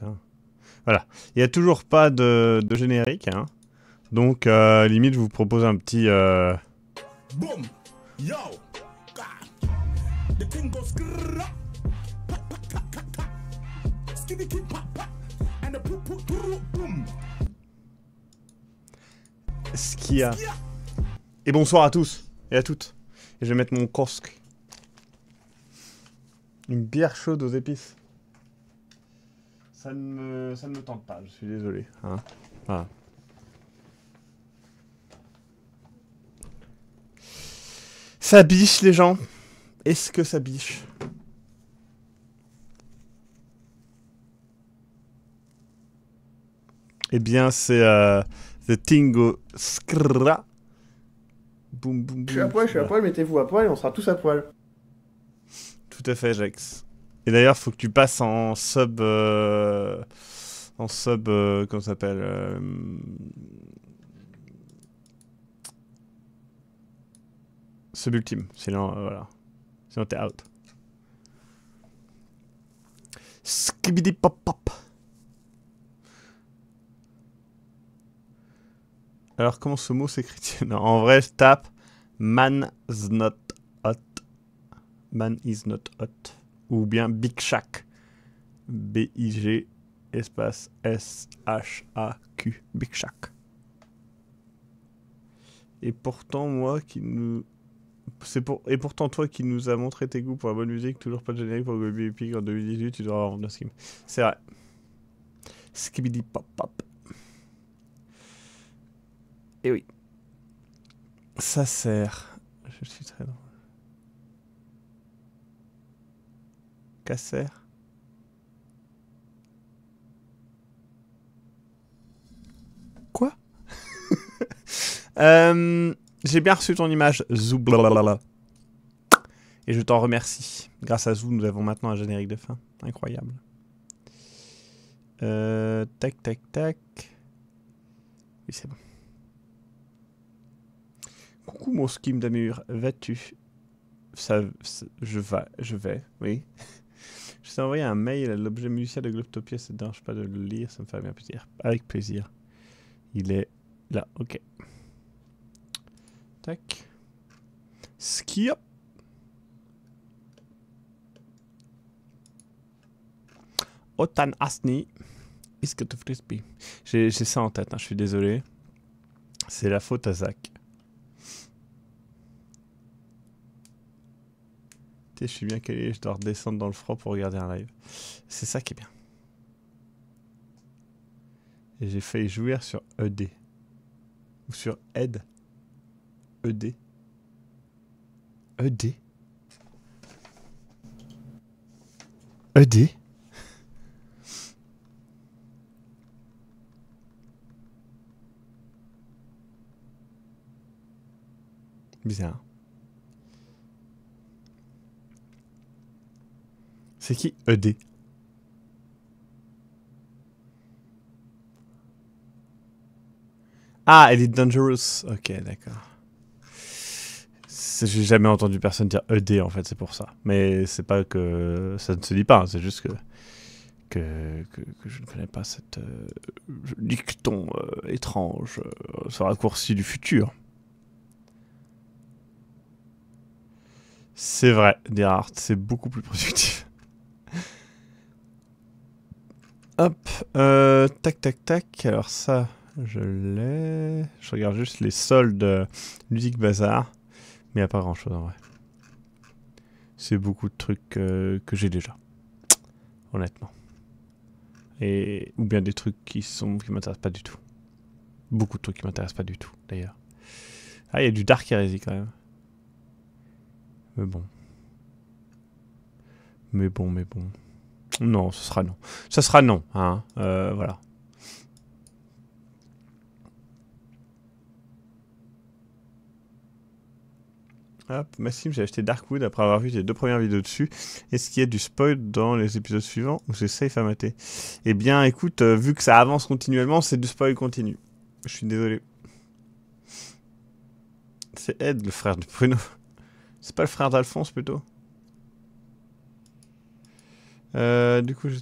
putain. Voilà. Il n'y a toujours pas de, de générique, hein. Donc, euh, limite, je vous propose un petit... Euh... Boom. Yo. The goes ce qu'il y a. Et bonsoir à tous et à toutes. Et je vais mettre mon casque. Une bière chaude aux épices. Ça ne me, ça ne me tente pas, je suis désolé. Hein. Voilà. Ça biche les gens. Est-ce que ça biche? Eh bien, c'est euh, The Tingo Skra. Boum, boum, boum. Je suis à poil, je suis à poil, mettez-vous à poil et on sera tous à poil. Tout à fait, Jax. Et d'ailleurs, faut que tu passes en sub. euh, en sub. euh, comment ça s'appelle euh, Sub ultime. Sinon, euh, voilà. Sinon, t'es out. Skibidi pop pop. Alors, comment ce mot s'écrit Non, en vrai, je tape man's not hot. Man is not hot. Ou bien Big Shack. B-I-G espace S-H-A-Q. Big Shack. Et pourtant, moi qui nous. C'est pour... Et pourtant, toi qui nous a montré tes goûts pour la bonne musique, toujours pas de générique pour Gobi Epic en 2018, tu dois avoir de skin. C'est vrai. Skibidi pop pop. Et oui. Ça sert. Je suis très drôle. Quoi? Euh, J'ai bien reçu ton image, Zou blablabla. Et je t'en remercie. Grâce à Zou, nous avons maintenant un générique de fin. Incroyable. Euh, tac, tac, tac. Oui, c'est bon. Coucou mon skim d'Amur, vas-tu? Ça, je je vais, oui. Je t'ai envoyé un mail à l'objet musicien de Globtopia, ça te dérange pas de le lire, ça me fait bien plaisir. Avec plaisir. Il est là, ok. Tac. Ski up. Otan Asni. Tu frisbee j'ai ça en tête, hein, je suis désolé. C'est la faute à Zach. Tu sais, je suis bien calé, je dois redescendre dans le froid pour regarder un live. C'est ça qui est bien. Et j'ai failli jouir sur ED. Ou sur ED. ED. ED. ED. Bizarre. C'est qui ED Ah, Elite Dangerous. Ok, d'accord. J'ai jamais entendu personne dire ED en fait, c'est pour ça. Mais c'est pas que ça ne se dit pas, hein, c'est juste que, que, je ne connais pas cette euh, dicton euh, étrange, euh, ce raccourci du futur. C'est vrai, Derart, c'est beaucoup plus productif. Hop, euh, tac, tac, tac. Alors ça, je l'ai. Je regarde juste les soldes Musique Bazar. Mais il n'y a pas grand-chose en vrai. C'est beaucoup de trucs que j'ai déjà. Honnêtement. Et, ou bien des trucs qui sont qui m'intéressent pas du tout. Beaucoup de trucs qui m'intéressent pas du tout, d'ailleurs. Ah, il y a du Dark Heresy quand même. Mais bon. Mais bon, mais bon. Non, ce sera non. Ce sera non, hein. Euh, voilà. Hop, Maxime, j'ai acheté Darkwood après avoir vu tes deux premières vidéos dessus. Est-ce qu'il y a du spoil dans les épisodes suivants ou c'est safe à mater? Eh bien, écoute, euh, vu que ça avance continuellement, c'est du spoil continu. Je suis désolé. C'est Ed, le frère de Bruno. C'est pas le frère d'Alphonse plutôt? Euh, Du coup, je-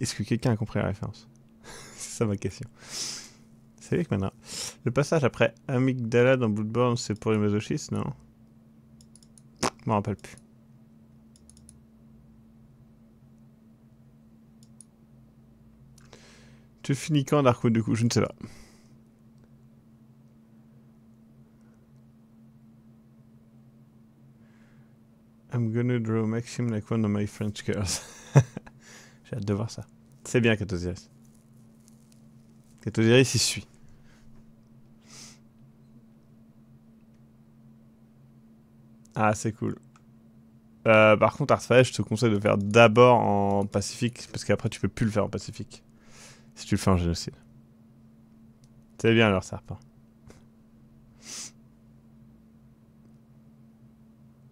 Est-ce que quelqu'un a compris la référence C'est ça ma question. Salut maintenant. Le passage après Amygdala dans Bloodborne, c'est pour les masochistes, non? Je m'en rappelle plus. Tu finis quand Darko du coup? Je ne sais pas. I'm gonna draw Maxime like one of my French girls. J'ai hâte de voir ça. C'est bien, Katosiris. Katosiris, il suit. Ah, c'est cool. Euh, par contre, Artfire, je te conseille de le faire d'abord en Pacifique, parce qu'après, tu peux plus le faire en Pacifique. Si tu le fais en génocide. C'est bien alors, serpent.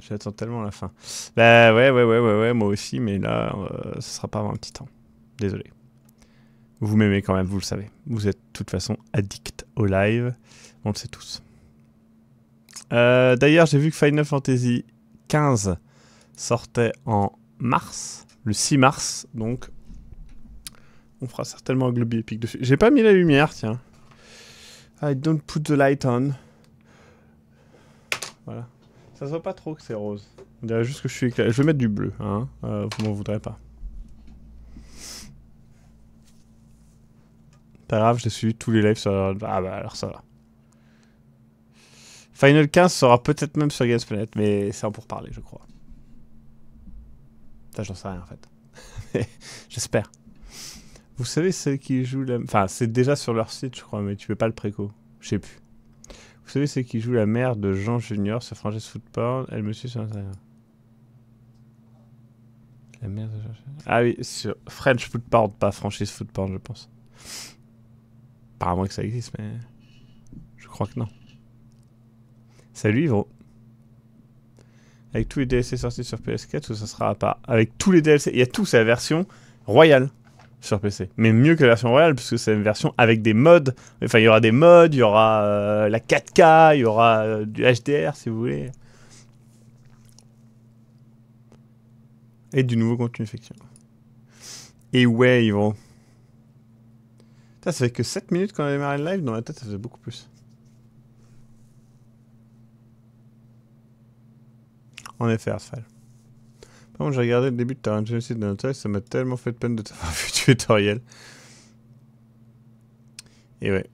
J'attends tellement la fin. Bah ouais, ouais, ouais, ouais, ouais, moi aussi, mais là, euh, ce sera pas avant un petit temps. Désolé. Vous m'aimez quand même, vous le savez. Vous êtes de toute façon addict au live. On le sait tous. Euh, D'ailleurs, j'ai vu que Final Fantasy XV sortait en mars, le 6 mars, donc on fera certainement un Globy Epic dessus. J'ai pas mis la lumière, tiens. I don't put the light on. Voilà. Ça se voit pas trop que c'est rose. On dirait juste que je suis éclairé. Je vais mettre du bleu, hein. Euh, vous m'en voudrez pas. Pas grave, j'ai suivi tous les lives sur... Ah bah alors ça va. Final 15 sera peut-être même sur Games Planet, mais c'est en pour parler, je crois. Ça, j'en sais rien en fait. J'espère. Vous savez ceux qui jouent la... Enfin, c'est déjà sur leur site, je crois, mais tu peux pas le préco. Je sais plus. Vous savez ceux qui jouent la mère de Jean Junior sur Franchise Football Elle me suit sur Instagram. La mère de Jean Junior Ah oui, sur French Football, pas Franchise Football, je pense. Apparemment que ça existe, mais... Je crois que non. Salut Yvro. Avec tous les DLC sortis sur PS4 ou ça sera à part Avec tous les DLC, il y a tout, c'est la version royale sur PC. Mais mieux que la version royale, puisque c'est une version avec des mods. Enfin, il y aura des mods, il y aura euh, la 4K, il y aura euh, du HDR si vous voulez. Et du nouveau contenu, effectivement. Et ouais, Yvro. Ça, fait que 7 minutes qu'on a démarré le live, dans ma tête ça faisait beaucoup plus. En effet, Arsfal. J'ai regardé le début de Terrain Genocide de notre ça m'a tellement fait de peine de t'avoir vu tuer Toriel. Et ouais.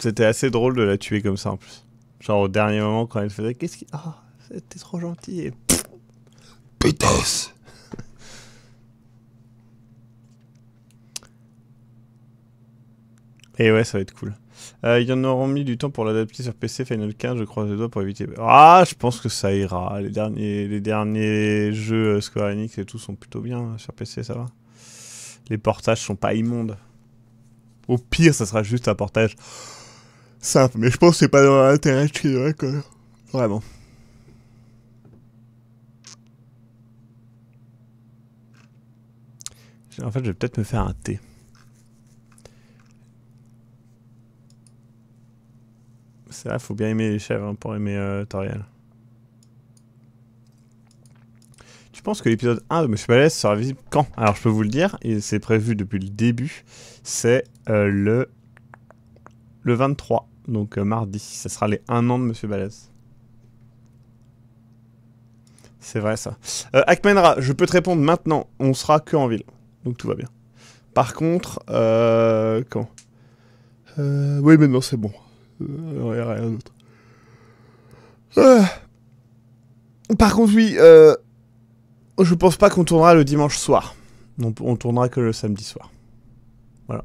C'était assez drôle de la tuer comme ça en plus. Genre au dernier moment quand elle faisait Qu'est-ce qui. Ah, c'était trop gentil et. Pétasse Et ouais, ça va être cool. Euh, ils en auront mis du temps pour l'adapter sur PC Final 15, je croise les doigts pour éviter. Ah, je pense que ça ira. Les derniers, les derniers jeux Square Enix et tout sont plutôt bien sur PC, ça va. Les portages sont pas immondes. Au pire, ça sera juste un portage simple, mais je pense que c'est pas dans l'intérêt de même. Vraiment. En fait, je vais peut-être me faire un thé. C'est vrai, faut bien aimer les chèvres hein, pour aimer euh, Toriel. Tu penses que l'épisode 1 de Monsieur Balès sera visible quand? Alors je peux vous le dire, et c'est prévu depuis le début, c'est euh, le, le 23, donc euh, mardi. Ça sera les 1 an de Monsieur Balès. C'est vrai ça. Akmenra, je peux te répondre maintenant, on sera que en ville, donc tout va bien. Par contre, quand? Oui, maintenant c'est bon. Euh, y a rien d'autre. Euh. Par contre, oui, euh, je pense pas qu'on tournera le dimanche soir. On, on tournera que le samedi soir. Voilà.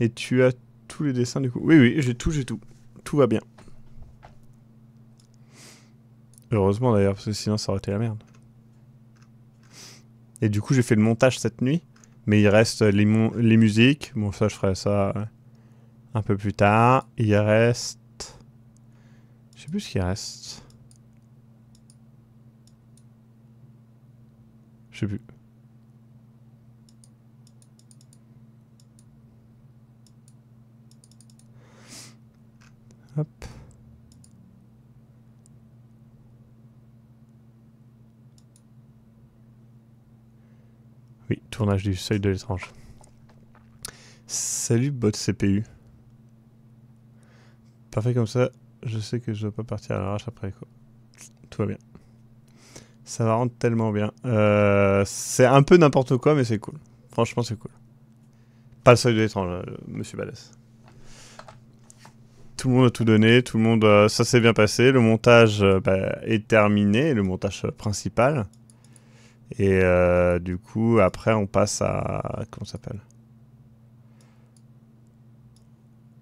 Et tu as tous les dessins du coup? Oui, oui, j'ai tout, j'ai tout. Tout va bien. Heureusement d'ailleurs, parce que sinon ça aurait été la merde. Et du coup, j'ai fait le montage cette nuit. Mais il reste les, les musiques. Bon, ça, je ferai ça euh, un peu plus tard. Il reste. Je sais plus ce qu'il reste. Je sais plus. Hop. Oui, tournage du seuil de l'étrange. Salut bot CPU. Parfait comme ça, je sais que je dois pas partir à l'arrache après quoi. Tout va bien. Ça va rendre tellement bien. Euh, c'est un peu n'importe quoi, mais c'est cool. Franchement, c'est cool. Pas le seuil de l'étrange, euh, monsieur Balès. Tout le monde a tout donné, tout le monde, ça s'est bien passé. Le montage euh, bah, est terminé, le montage euh, principal. Et euh, du coup, après, on passe à. Comment ça s'appelle?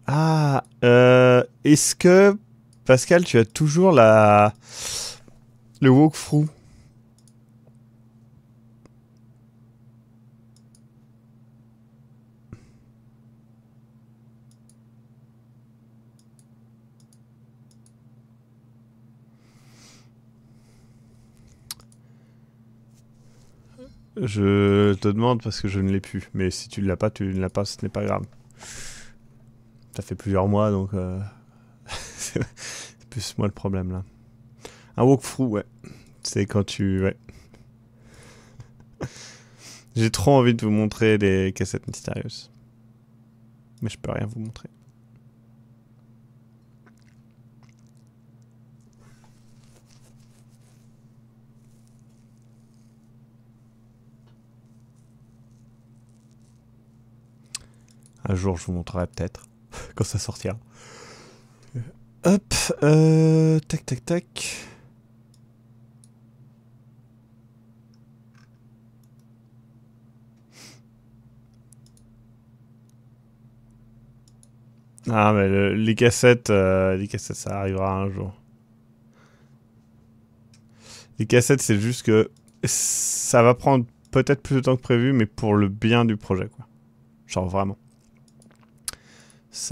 Ah, euh, est-ce que. Pascal, tu as toujours la. Le walkthrough? Je te demande parce que je ne l'ai plus. Mais si tu ne l'as pas, tu ne l'as pas, ce n'est pas grave. Ça fait plusieurs mois, donc euh, c'est plus moi le problème là. Un walkthrough, ouais. C'est quand tu... J'ai trop envie de vous montrer les cassettes mystérieuses. Mais je peux rien vous montrer. Un jour, je vous montrerai peut-être quand ça sortira. Hop, euh, tac, tac, tac. Ah, mais le- les cassettes, euh, les cassettes, ça arrivera un jour. Les cassettes, c'est juste que ça va prendre peut-être plus de temps que prévu, mais pour le bien du projet, quoi. Genre vraiment.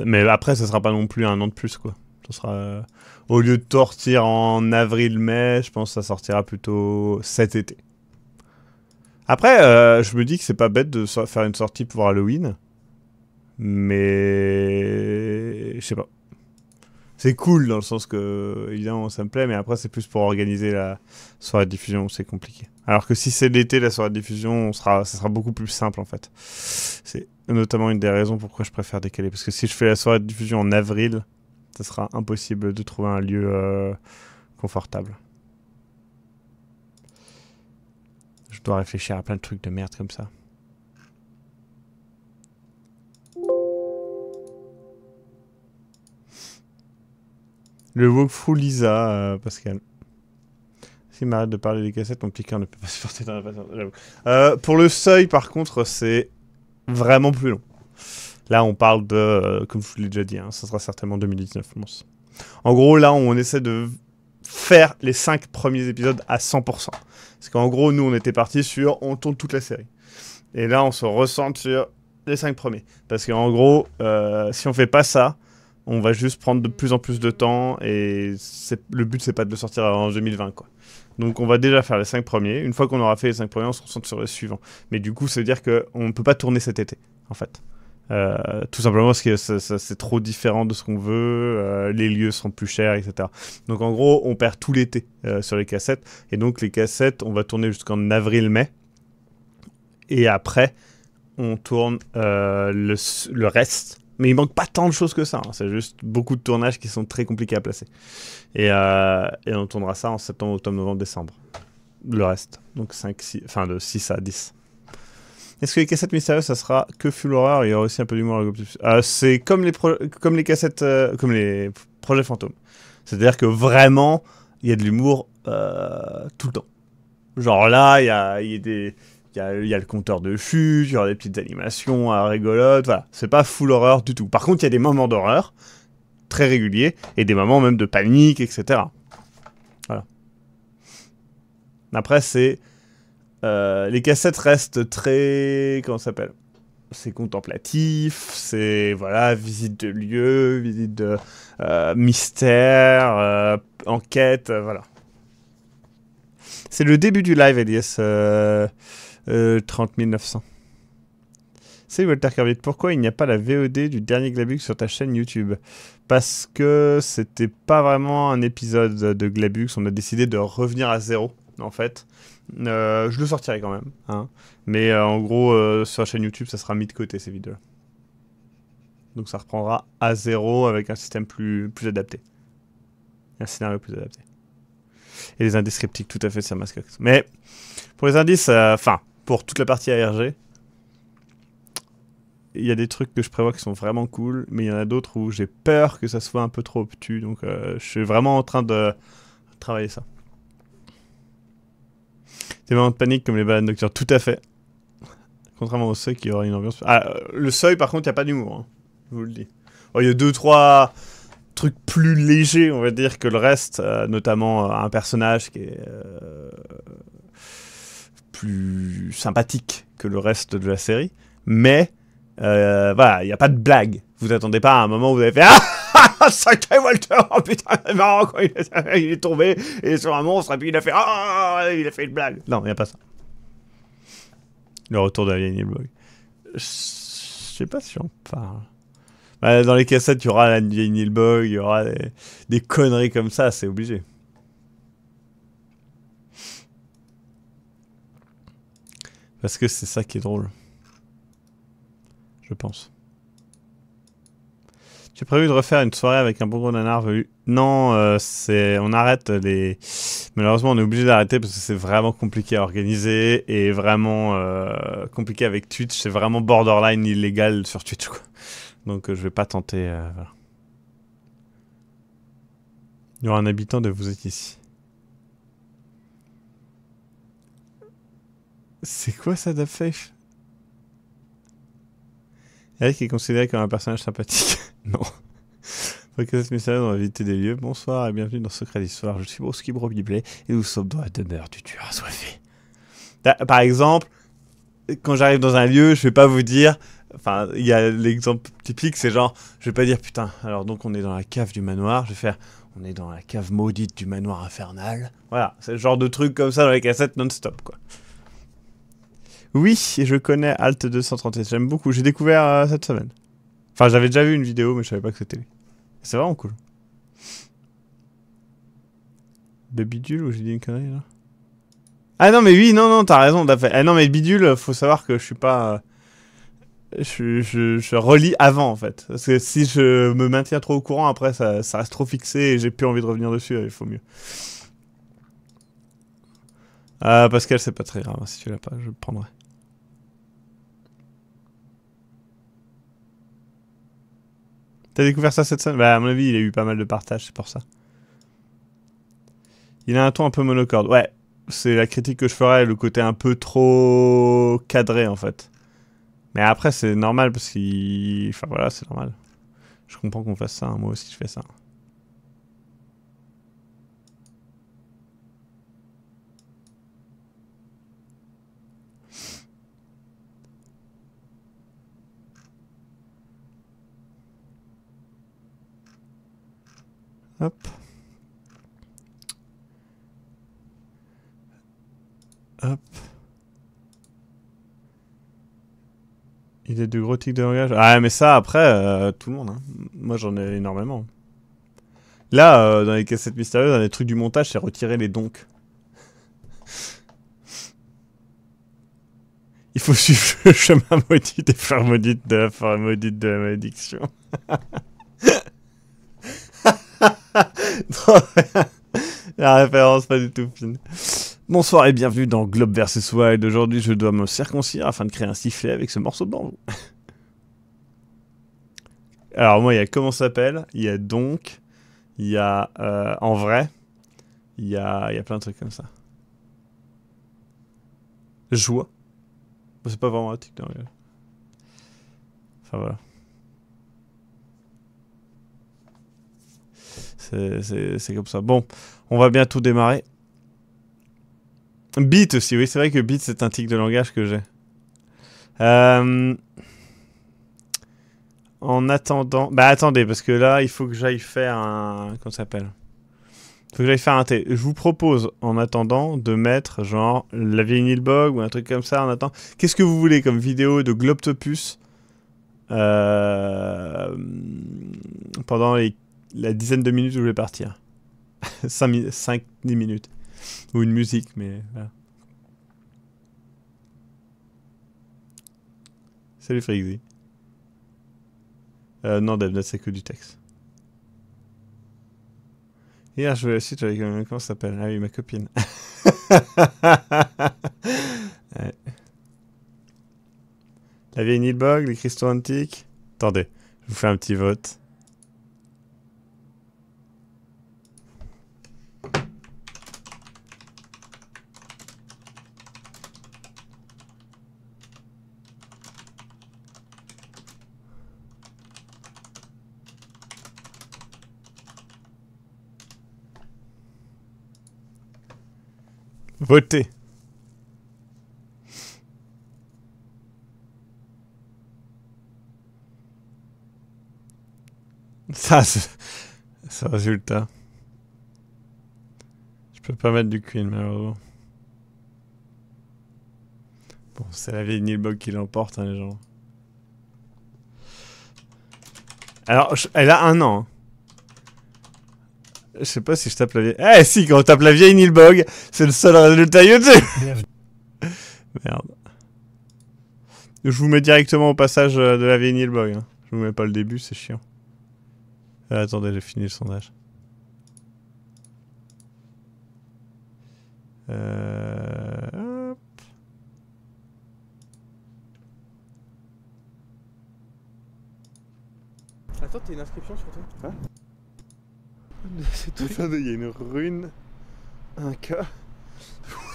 Mais après, ce sera pas non plus un an de plus, quoi. Ce sera, euh, au lieu de sortir en avril-mai, je pense que ça sortira plutôt cet été. Après, euh, je me dis que c'est pas bête de faire une sortie pour Halloween. Mais. Je sais pas. C'est cool dans le sens que, évidemment, ça me plaît, mais après, c'est plus pour organiser la soirée de diffusion, c'est compliqué. Alors que si c'est l'été, la soirée de diffusion, on sera, ça sera beaucoup plus simple en fait. C'est notamment une des raisons pourquoi je préfère décaler. Parce que si je fais la soirée de diffusion en avril, ça sera impossible de trouver un lieu euh, confortable. Je dois réfléchir à plein de trucs de merde comme ça. Le walkthrough Lisa, euh, Pascal. S'il m'arrête de parler des cassettes, mon petit ne peut pas supporter dans la patience. Euh, pour le seuil, par contre, c'est vraiment plus long. Là, on parle de, euh, comme je vous l'ai déjà dit, hein, ça sera certainement 2019, je pense. En gros, là, on essaie de faire les 5 premiers épisodes à 100%. Parce qu'en gros, nous, on était parti sur on tourne toute la série. Et là, on se ressent sur les 5 premiers. Parce qu'en gros, euh, si on fait pas ça, on va juste prendre de plus en plus de temps et le but, c'est pas de le sortir en 2020, quoi. Donc on va déjà faire les 5 premiers. Une fois qu'on aura fait les 5 premiers, on se concentre sur les suivants. Mais du coup, ça veut dire qu'on ne peut pas tourner cet été, en fait. Euh, tout simplement parce que c'est trop différent de ce qu'on veut, euh, les lieux seront plus chers, etc. Donc en gros, on perd tout l'été euh, sur les cassettes. Et donc les cassettes, on va tourner jusqu'en avril-mai. Et après, on tourne le reste. Mais il manque pas tant de choses que ça. hein. C'est juste beaucoup de tournages qui sont très compliqués à placer. Et, euh, on tournera ça en septembre, octobre, novembre, décembre. Le reste. Donc 5, 6, enfin de 6 à 10. Est-ce que les cassettes mystérieuses, ça sera que full horreur? Il y aura aussi un peu d'humour. Euh, c'est comme les, comme les cassettes, euh, comme les projets fantômes. C'est-à-dire que vraiment, il y a de l'humour euh, tout le temps. Genre là, il y a, y a des... Il y, a, le compteur de chute, il y aura des petites animations à rigolotes, voilà. C'est pas full horreur du tout. Par contre, il y a des moments d'horreur très réguliers et des moments même de panique, etc. Voilà. Après, c'est. euh, les cassettes restent très. Comment ça s'appelle? C'est contemplatif, c'est. Voilà, visite de lieu, visite de. euh, mystère, euh, enquête, euh, voilà. C'est le début du live, Elias. Euh, euh, 30 900. C'est Walter Kervit. Pourquoi il n'y a pas la VOD du dernier Glabux sur ta chaîne YouTube? Parce que c'était pas vraiment un épisode de Glabux. On a décidé de revenir à zéro, en fait. Euh, je le sortirai quand même. Hein. Mais euh, en gros, sur la chaîne YouTube, ça sera mis de côté ces vidéos. Donc ça reprendra à zéro avec un système plus, plus adapté. Un scénario plus adapté. Et les indices cryptiques, tout à fait, ça masque. Mais pour les indices, enfin, pour toute la partie ARG, il y a des trucs que je prévois qui sont vraiment cool, mais il y en a d'autres où j'ai peur que ça soit un peu trop obtus. Donc euh, je suis vraiment en train de travailler ça. Des moments de panique comme les balades nocturnes, tout à fait. Contrairement au seuil qui aura une ambiance. Ah, euh, le seuil, par contre, il n'y a pas d'humour. hein. Je vous le dis. Oh, Il y a deux, trois trucs plus légers, on va dire, que le reste. euh, notamment un personnage qui est sympathique que le reste de la série. Mais, euh, voilà, il n'y a pas de blague. Vous attendez pas à un moment où vous avez fait Ah Sacré Walter Oh putain, c'est marrant quand il est, tombé il est sur un monstre et puis il a fait Ah Il a fait une blague. Non, il n'y a pas ça. Le retour de vieille Nilbog. Je sais pas si on parle. Bah, dans les cassettes, il y aura la Nilbog, il y aura des conneries comme ça, c'est obligé. Parce que c'est ça qui est drôle. Je pense. J'ai prévu de refaire une soirée avec un bon gros nanar velu. Non, euh, c'est on arrête les. Malheureusement, on est obligé d'arrêter parce que c'est vraiment compliqué à organiser et vraiment euh, compliqué avec Twitch. C'est vraiment borderline illégal sur Twitch. Donc, euh, je vais pas tenter. euh. Il y aura un habitant de vous êtes ici. C'est quoi ça, Dub Faith Eric est considéré comme un personnage sympathique. non. Podcast mystérieux dans la vérité des lieux. Bonsoir et bienvenue dans Secret d'Histoire. Je suis Broski Brobiblé et nous sommes dans la demeure du tueur assoiffé. Da- Par exemple, quand j'arrive dans un lieu, je vais pas vous dire. Enfin, il y a l'exemple typique, c'est genre, je vais pas dire putain, alors donc on est dans la cave du manoir, je vais faire, on est dans la cave maudite du manoir infernal. Voilà, c'est le genre de truc comme ça dans les cassettes non-stop, quoi. Oui, je connais Alt 237, j'aime beaucoup, j'ai découvert euh, cette semaine. Enfin, j'avais déjà vu une vidéo, mais je savais pas que c'était lui. C'est vraiment cool. Bidule ou j'ai dit une connerie là? Ah non, mais oui, non, non, t'as raison. t'as fait- Ah non, mais Bidule, faut savoir que je suis pas. euh, Je, je, je relis avant en fait. Parce que si je me maintiens trop au courant, après ça, ça reste trop fixé et j'ai plus envie de revenir dessus, il faut mieux. Pascal, c'est pas très grave, hein, si tu l'as pas, je prendrai. T'as découvert ça cette semaine? Bah, à mon avis, il a eu pas mal de partages, c'est pour ça. Il a un ton un peu monocorde. Ouais, c'est la critique que je ferais, le côté un peu trop cadré en fait. Mais après, c'est normal parce qu'il. Enfin voilà, c'est normal. Je comprends qu'on fasse ça, hein, moi aussi je fais ça. Hop. Hop. Il est de gros tics de langage. Ah, mais ça, après, euh, tout le monde. hein. Moi, j'en ai énormément. Là, euh, dans les cassettes mystérieuses, dans les trucs du montage, c'est retirer les donc. Il faut suivre le chemin maudit des fleurs maudites de la forêt maudite de la malédiction. La référence pas du tout fine. Bonsoir et bienvenue dans Globe vs Wild. Aujourd'hui, je dois me circoncire afin de créer un sifflet avec ce morceau de bambou. Alors, moi, il y a comment s'appelle, il y a donc, il y a euh, en vrai, il y a, y a plein de trucs comme ça. Joie. C'est pas vraiment un mais- Enfin, voilà. C'est- comme ça. Bon, on va bientôt démarrer. Beat aussi, oui, c'est vrai que beat c'est un tic de langage que j'ai. Euh, En attendant. Bah attendez, parce que là, il faut que j'aille faire un. Comment ça s'appelle? Il faut que j'aille faire un thé. Je vous propose, en attendant, de mettre genre la vieille Nilbog ou un truc comme ça en attendant. Qu'est-ce que vous voulez comme vidéo de Globtopus euh, pendant les- la dizaine de minutes où je vais partir. 5-10 minutes. Ou une musique, mais. Salut Frixy. Euh, non, DevNet, c'est que du texte. Hier, je jouais à la suite avec. Comment ça s'appelle? Ah oui, ma copine. La vieille Nilbog, les cristaux antiques. Attendez, je vous fais un petit vote. Votez. Ça, ce résultat. Je peux pas mettre du Queen, malheureusement. Bon, c'est la vieille Nilbog qui l'emporte, hein, les gens. Alors, elle a un an. Je sais pas si je tape la vieille... Eh si, quand on tape la vieille Nilbog, c'est le seul résultat YouTube Merde. Je vous mets directement au passage euh, de la vieille Nilbog. Hein. Je vous mets pas le début, c'est chiant. Ah, attendez, j'ai fini le sondage. Euh... hop. Attends, t'as une inscription sur toi? Hein C'est tout. Attendez, il y a une rune. Un cas.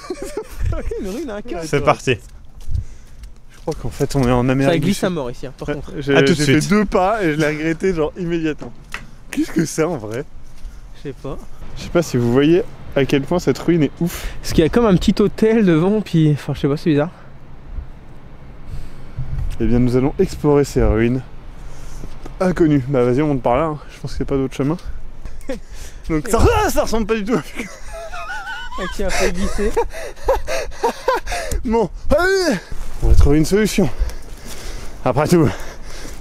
Une rune, un cas. C'est parti. Je crois qu'en fait on est en Amérique. Ça glisse à mort ici, hein, par contre. J'ai À tout de j'ai fait deux pas et je l'ai regretté genre immédiatement. Qu'est-ce que c'est en vrai? Je sais pas. Je sais pas si vous voyez à quel point cette ruine est ouf. Parce qu'il y a comme un petit hôtel devant, puis. Enfin, je sais pas, c'est bizarre. Eh bien, nous allons explorer ces ruines inconnues. Bah, vas-y, on monte par là. hein. Je pense qu'il n'y a pas d'autre chemin. Donc ça, ça ressemble pas du tout. à- qui a fait glisser. Bon, allez On va trouver une solution. Après tout,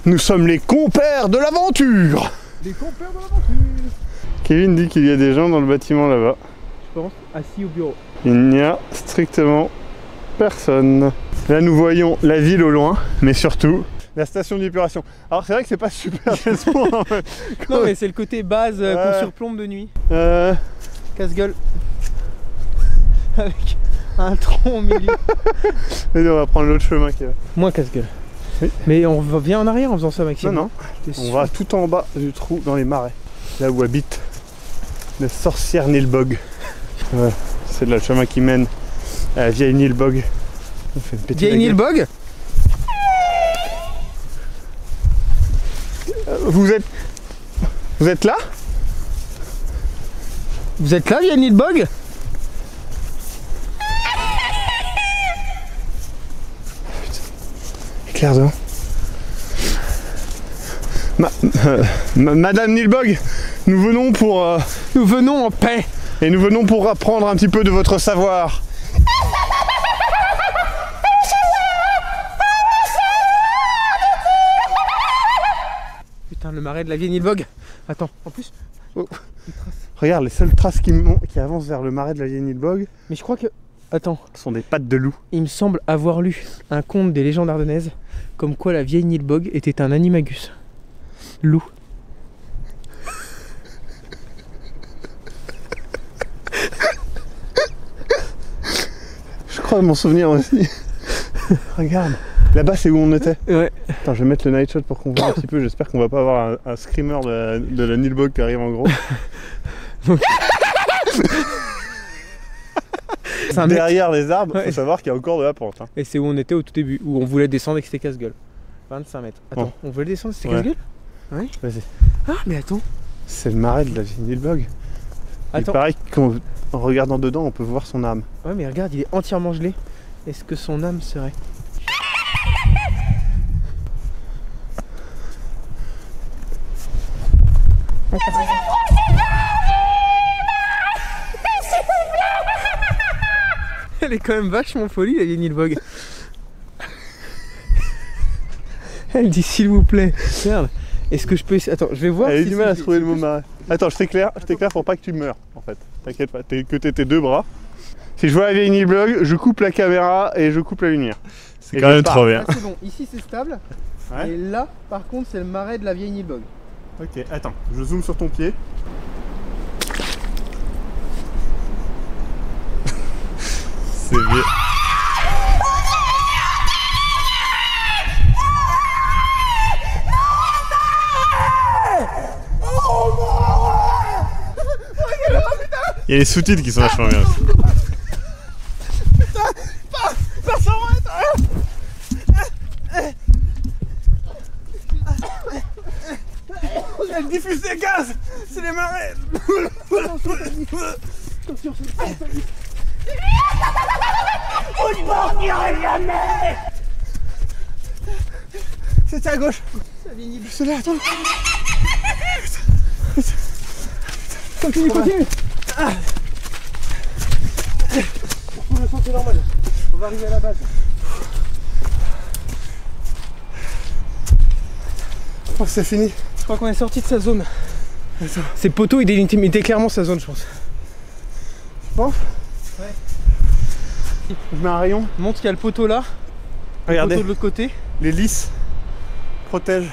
nous sommes les compères de l'aventure Les compères de l'aventure. Kevin dit qu'il y a des gens dans le bâtiment là-bas. Je pense assis au bureau. Il n'y a strictement personne. Là, nous voyons la ville au loin, mais surtout la station d'épuration. Alors, c'est vrai que c'est pas super jasmant, en fait. Non, mais c'est le côté base euh, qu'on surplombe de nuit. Euh, Casse-gueule. Avec un tronc au milieu. vas-y, on va prendre l'autre chemin qui est là. Moins casse-gueule. Oui. Mais on va bien en arrière en faisant ça, Maxime. Non, non, on va tout en bas du trou dans les marais, là où habite la sorcière Nilbog. Voilà, c'est là le chemin qui mène à la vieille Nilbog. On fait une petite Vieille Nilbog? Vous êtes. Vous êtes là? Vous êtes là, vieille Nilbog Éclair. Ma- euh, ma- Madame Nilbog, nous venons pour. euh, Nous venons en paix et nous venons pour apprendre un petit peu de votre savoir. Putain, le marais de la vieille Nilbog. Attends, en plus. Regarde, les seules traces qui, mon- qui avancent vers le marais de la vieille Nilbog Mais je crois que. Attends, sont des pattes de loup. il me semble avoir lu un conte des légendes ardennaises comme quoi la vieille Nilbog était un animagus. Loup. Je crois m'en souvenir aussi. Regarde, là-bas c'est où on était. Ouais. Attends, je vais mettre le night shot pour qu'on voit un petit peu. J'espère qu'on va pas avoir un, un screamer de la, de la Nilbog qui arrive en gros. Derrière les arbres, Ouais. faut savoir qu'il y a encore de la pente. hein. Et c'est où on était au tout début, où on voulait descendre et que c'était casse-gueule. 25 mètres. Attends, on voulait descendre, c'était Ouais. casse-gueule Vas-y. Ah, mais attends. C'est le marais de la Nilbog. Il Attends. paraît qu'en en regardant dedans, on peut voir son âme. Ouais, mais regarde, il est entièrement gelé. Est-ce que son âme serait. Elle est quand même vachement folie, la vieille Nilbog. Elle dit s'il vous plaît. Merde. Est-ce que je peux essayer. Attends, je vais voir. Elle a eu si du mal à trouver le mot marais. Attends, je t'éclaire, je t'éclaire pour pas que tu meurs en fait. T'inquiète pas, que t'aies tes deux bras. Si je vois la vieille Nilblog, je coupe la caméra et je coupe la lumière. C'est quand même pars. trop bien. Ah, c'est bon, ici c'est stable. Ouais. Et là, par contre, c'est le marais de la vieille Nilbog. Ok, attends, je zoome sur ton pied. C'est bien. Il y a les sous-titres qui sont vachement bien aussi. Elle diffuse des gaz. C'est les marais C'est à gauche. C'est là, attends. Continue, continue Pour l'instant, c'est normal. On va arriver à la base. Oh, c'est fini. Je crois qu'on est sorti de sa zone. Ces poteaux, ils délimitaient clairement sa zone, je pense. Je mets un rayon. Montre qu'il y a le poteau là, le Regardez, poteau de l'autre côté. les lys protègent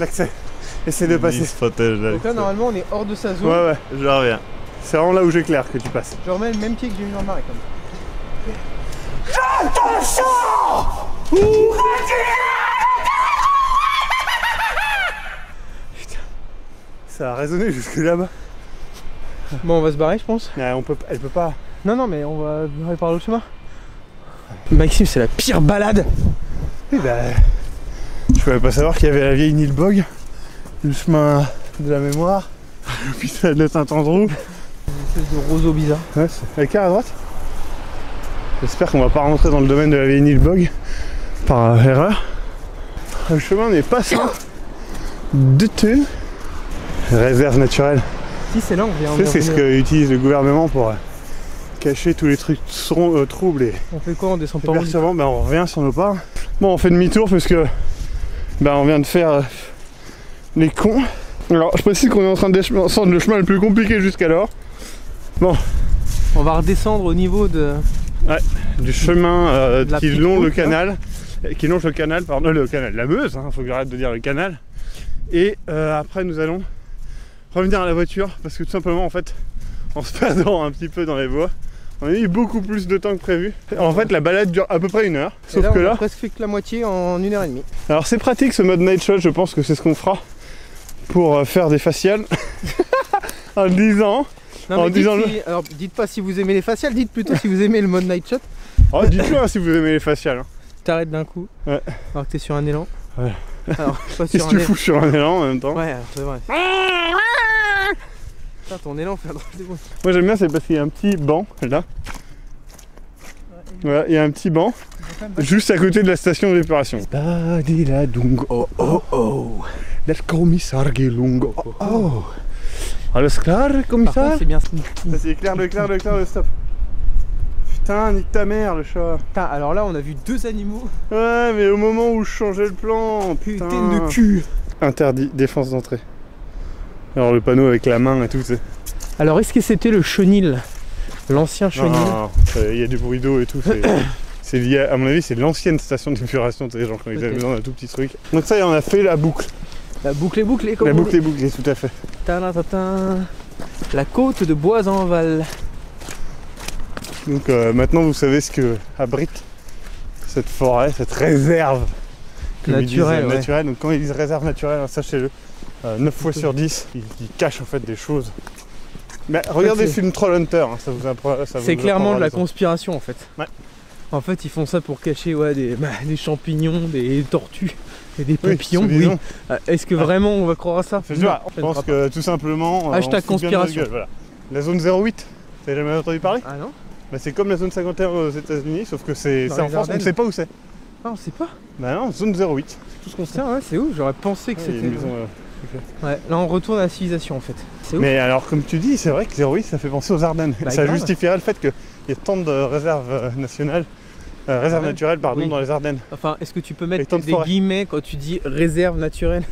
l'accès. Essaye de passer. Il se protège là. Donc là, normalement, on est hors de sa zone. Ouais, ouais. Je reviens. C'est vraiment là où j'éclaire que tu passes. Je remets le même pied que j'ai mis dans le marais comme ça. Ça a résonné jusque là-bas. Bon, on va se barrer, je pense. On peut, elle peut pas. Non, non, mais on va barrer par l'autre chemin. Maxime, c'est la pire balade. Oui, bah. Je pouvais pas savoir qu'il y avait la vieille Nilbog, le chemin de la mémoire, puis celle de Saint-Andrew. Une espèce de roseau bizarre. Ouais, avec à droite. J'espère qu'on va pas rentrer dans le domaine de la vieille Nilbog par euh, erreur. Le chemin n'est pas sain du tout. Réserve naturelle. Si, c'est là, on vient. c'est ce revenir. que utilise le gouvernement pour euh, cacher tous les trucs tron- euh, troubles et On fait quoi On descend où perturbants. Ben, on revient sur nos pas. Bon, on fait demi-tour parce que ben, on vient de faire euh, les cons. Alors, je précise qu'on est en train de descendre le chemin le plus compliqué jusqu'alors. On va redescendre au niveau de. du chemin euh, qui longe le là. canal, qui longe le canal, pardon, le canal, la Meuse, hein, faut que j'arrête de dire le canal. Et après nous allons revenir à la voiture parce que tout simplement en fait, en se perdant un petit peu dans les bois, on a eu beaucoup plus de temps que prévu. En fait la balade dure à peu près une heure, Et sauf là, que on a là, presque fait que la moitié en une heure et demie. alors c'est pratique ce mode night shot, je pense que c'est ce qu'on fera pour euh, faire des faciales. en le disant, Non, En mais dites disant le- Alors, dites pas si vous aimez les faciales, dites plutôt si vous aimez le mode night shot. oh, dites-le hein, si vous aimez les faciales. hein. T'arrêtes d'un coup. Ouais. Alors que t'es sur un élan. Ouais. Alors, pas Qu'est-ce sur que tu fous sur un élan en même temps. Ouais, c'est vrai. Putain, ton élan fait un drôle de bruit. Moi j'aime bien c'est parce qu'il y a un petit banc là. Voilà, il y a un petit banc juste à côté de la station d'épuration. Badiladung, oh oh oh. Der Kommissar gelung, oh oh. Alles klar, Par Kommissar contre, c'est bien. C'est clair, le clair, le clair, le stop. Putain, nique ta mère le chat. Putain, alors là, on a vu deux animaux. Ouais, mais au moment où je changeais le plan, putain. Putain de cul. Interdit, défense d'entrée. Alors le panneau avec la main et tout. Alors, est-ce que c'était le chenil L'ancien chenil il y a du bruit d'eau et tout. c'est- lié, à mon avis, c'est l'ancienne station d'épuration, tu sais, genre quand ils avaient besoin d'un tout petit truc. Donc ça, on a fait la boucle. La boucle est bouclée, comme la boucle est bouclée, tout à fait. Tadam-tadam. La côte de Bois-en-Val. Donc euh, maintenant, vous savez ce que abrite cette forêt, cette réserve Naturelle, ouais. naturelle. Donc quand ils disent réserve naturelle, hein, sachez-le, 9 fois sur 10, ils, ils cachent en fait des choses. Mais regardez le film Trollhunter, hein, ça vous appre- ça C'est clairement de la conspiration en fait. Ouais. En fait, ils font ça pour cacher ouais, des, bah, des champignons, des tortues et des papillons. Oui. Euh, Est-ce que Ouais. vraiment on va croire à ça? C'est sûr, Non, je pense que tout simplement. euh, Hashtag conspiration. gueule, voilà. La zone 08, t'as jamais entendu parler? Ah non bah, C'est comme la zone 51 aux États-Unis, sauf que c'est en France, on ne sait pas où c'est. Ah, on sait pas. Bah non, zone 08, c'est tout ce qu'on sait. Ouais, c'est ouf. J'aurais pensé que Ouais, il y a c'était. Ouais, là on retourne à la civilisation en fait. Mais alors, comme tu dis, c'est vrai que 08, ça fait penser aux Ardennes. Bah, ça justifierait le fait qu'il y ait tant de réserves euh, nationales, euh, réserves Ouais. naturelles, pardon, Oui. dans les Ardennes. Enfin, est-ce que tu peux Et mettre des guillemets quand tu dis réserve naturelle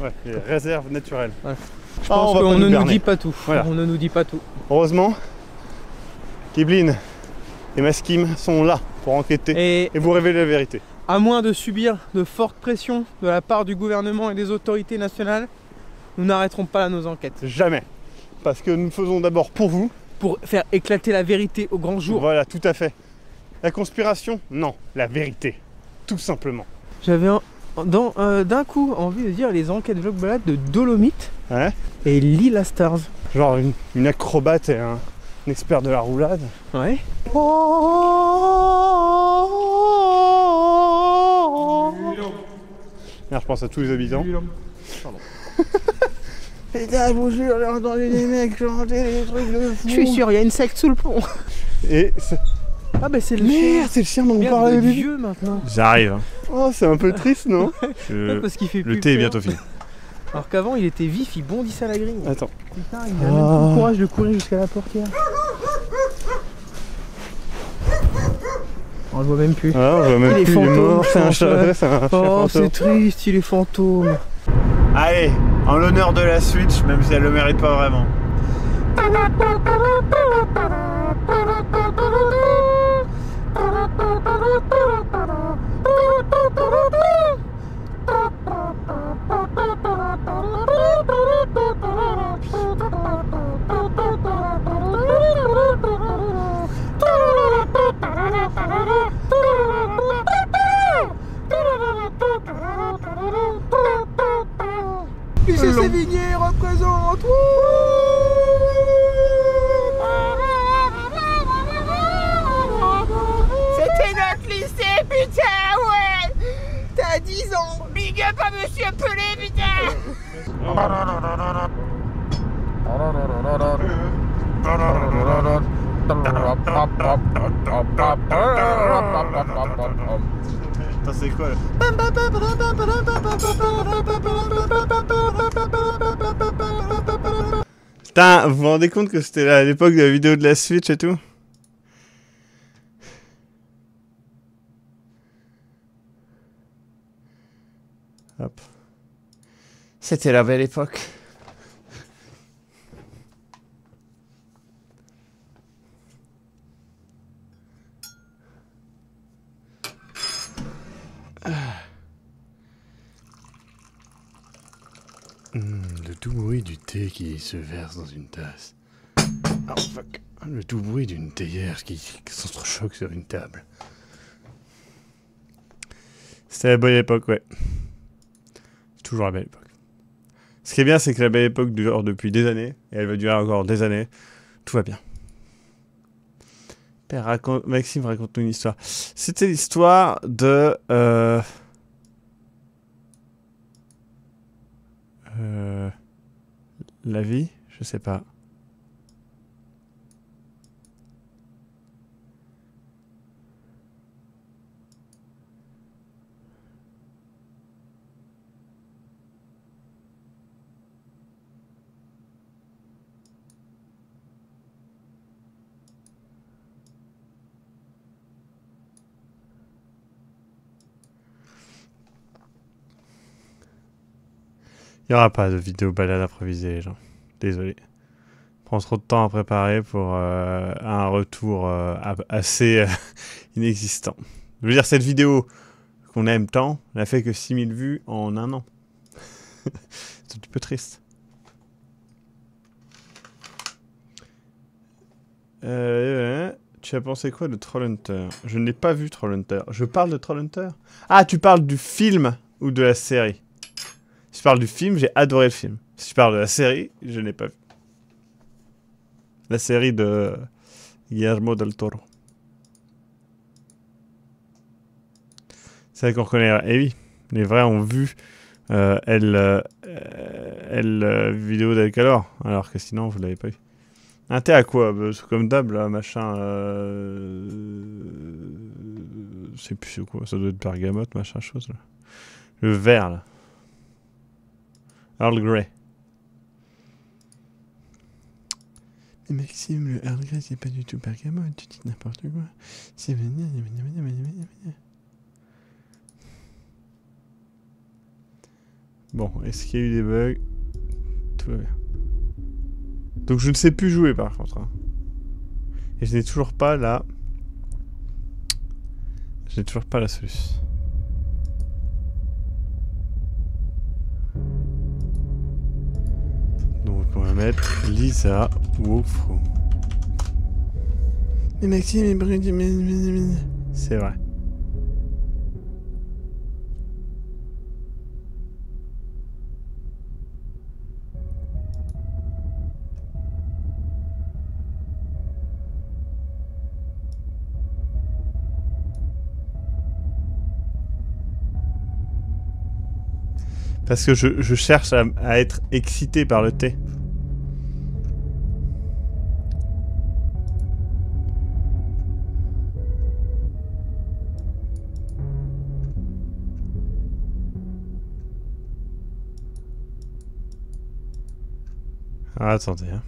Ouais, les réserves naturelles. Ouais. Je Ah, pense qu'on ne nous dit pas tout. Voilà. On ne nous dit pas tout. Heureusement, Kibline et Maskim sont là pour enquêter Et et vous révéler la vérité. À moins de subir de fortes pressions de la part du gouvernement et des autorités nationales, nous n'arrêterons pas nos enquêtes. Jamais. Parce que nous le faisons d'abord pour vous. Pour faire éclater la vérité au grand jour. Voilà, tout à fait. La conspiration Non, la vérité. Tout simplement. J'avais euh, d'un coup envie de dire les enquêtes balade de Dolomite Ouais. et Lila Stars. Genre une, une acrobate et un, un expert de la roulade. Ouais. Merde, je pense à tous les habitants. Putain, je vous jure, j'ai entendu des mecs chanter des trucs de fou. Je suis sûr, il y a une secte sous le pont. Et c'est- Ah bah c'est le Merde, c'est le chien dont on parlait au début. vieux maintenant. J'arrive. hein. Oh, c'est un peu triste, non? Je- Parce qu'il fait Le plus thé est peur. bientôt fini. Alors qu'avant il était vif, il bondissait à la grille. Attends. Putain, il a même plus le courage de courir jusqu'à la portière. On le voit même plus. Ah, on voit même Il est plus, il est mort, c'est un chat, c'est un Oh, c'est triste, il est fantôme. Allez, en l'honneur de la Switch, même si elle le mérite pas vraiment. Lycée Sévigné représente. C'était notre lycée, putain, ouais. T'as 10 ans Up à Monsieur Pelé, putain Attends, c'est quoi là Putain, vous vous rendez compte que c'était à l'époque de la vidéo de la Switch et tout Hop. C'était la belle époque. le doux bruit du thé qui se verse dans une tasse. Oh fuck. Le doux bruit d'une théière qui, qui s'entrechoque sur une table. C'était la bonne époque, ouais. Toujours la belle époque. Ce qui est bien, c'est que la belle époque dure depuis des années, et elle va durer encore des années. Tout va bien. Père, raconte... Maxime, raconte-nous une histoire. C'était l'histoire de... euh, Euh, la vie Je sais pas. Il aura pas de vidéo balade improvisée, les gens. Désolé. Prend trop de temps à préparer pour euh, un retour euh, assez euh, inexistant. Je veux dire, cette vidéo qu'on aime tant n'a fait que 6000 vues en un an. C'est un petit peu triste. Tu as pensé quoi de Trollhunter Je n'ai pas vu Trollhunter. Je parle de Trollhunter Ah, tu parles du film ou de la série? Si tu parles du film, j'ai adoré le film. Si tu parles de la série, je n'ai pas vu. La série de Guillermo del Toro. C'est vrai qu'on reconnaît. Eh oui, les vrais ont vu euh, elle, euh, elle euh, vidéo d'Alcalor, alors que sinon vous l'avez pas vu. Un thé à quoi Bah, C'est comme d'hab là, machin. Euh... Je sais plus c'est quoi, ça doit être bergamote, machin chose là. Le vert là. Earl Grey. Mais Maxime, le Earl Grey, c'est pas du tout bergamote, tu dis n'importe quoi. C'est... Bon, est-ce qu'il y a eu des bugs? Tout va bien. Donc je ne sais plus jouer par contre. hein. Et je n'ai toujours pas la J'ai toujours pas la solution. Donc on va mettre Lisa Walkthrough. Mais Maxime est brûlé. C'est vrai. Parce que je, je cherche à, à être excité par le thé. Ah, attendez. hein.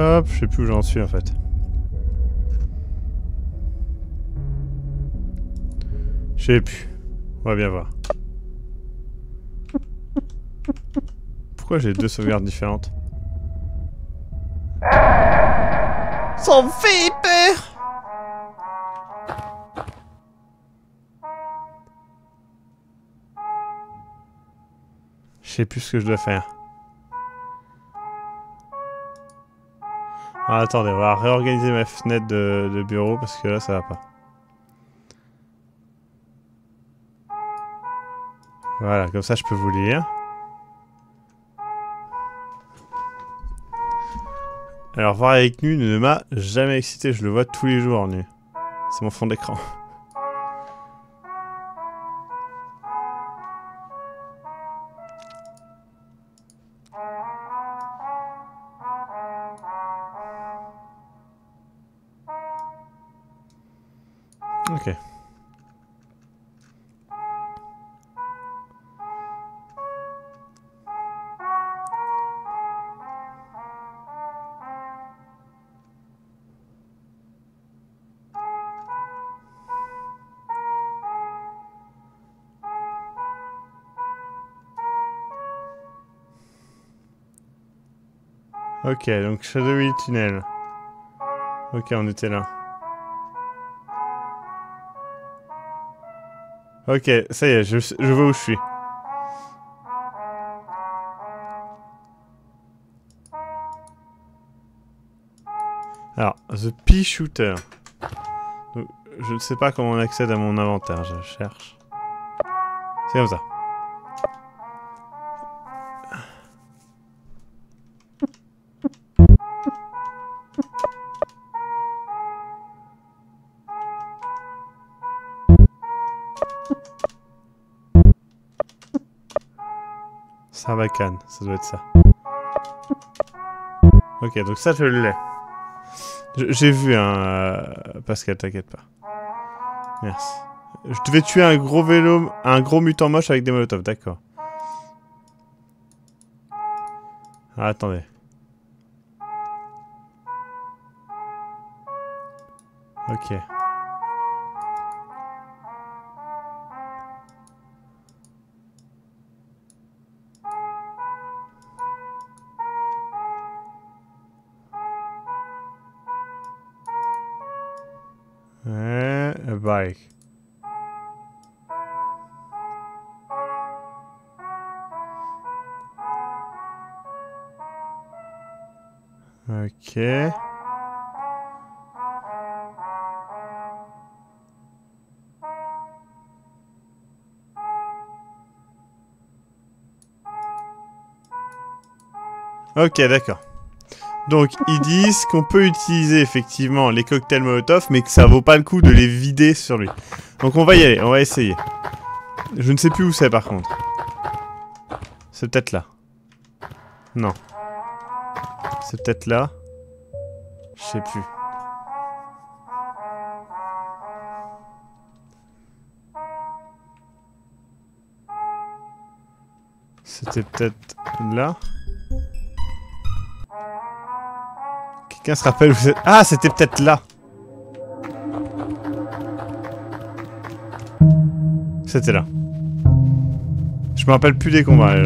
Hop, je sais plus où j'en suis en fait. Je sais plus. On va bien voir. Pourquoi j'ai deux sauvegardes différentes? Ça me fait Je sais plus ce que je dois faire. Ah, attendez, on va réorganiser ma fenêtre de, de bureau parce que là ça va pas. Voilà, comme ça je peux vous lire. Alors voir avec nu ne m'a jamais excité, je le vois tous les jours nu. C'est mon fond d'écran. Ok, donc Shadowy Tunnel. Ok, on était là. Ok, ça y est, je, je vois où je suis. Alors, The Pea Shooter. Je ne sais pas comment on accède à mon inventaire, je cherche. C'est comme ça. Sarbacane, ça doit être ça. Ok, donc ça je l'ai. J'ai vu, hein, euh, Pascal, t'inquiète pas. Merci. Je devais tuer un gros vélo, un gros mutant moche avec des molotovs, d'accord. Ah, attendez. Ok. Ok. Ok, d'accord. Donc, ils disent qu'on peut utiliser effectivement les cocktails Molotov, mais que ça vaut pas le coup de les vider sur lui. Donc, on va y aller, on va essayer. Je ne sais plus où c'est par contre. C'est peut-être là. Non. C'est peut-être là. Sais plus. C'était peut-être là. Quelqu'un se rappelle où c'est Ah, c'était peut-être là. C'était là. Je me rappelle plus des combats,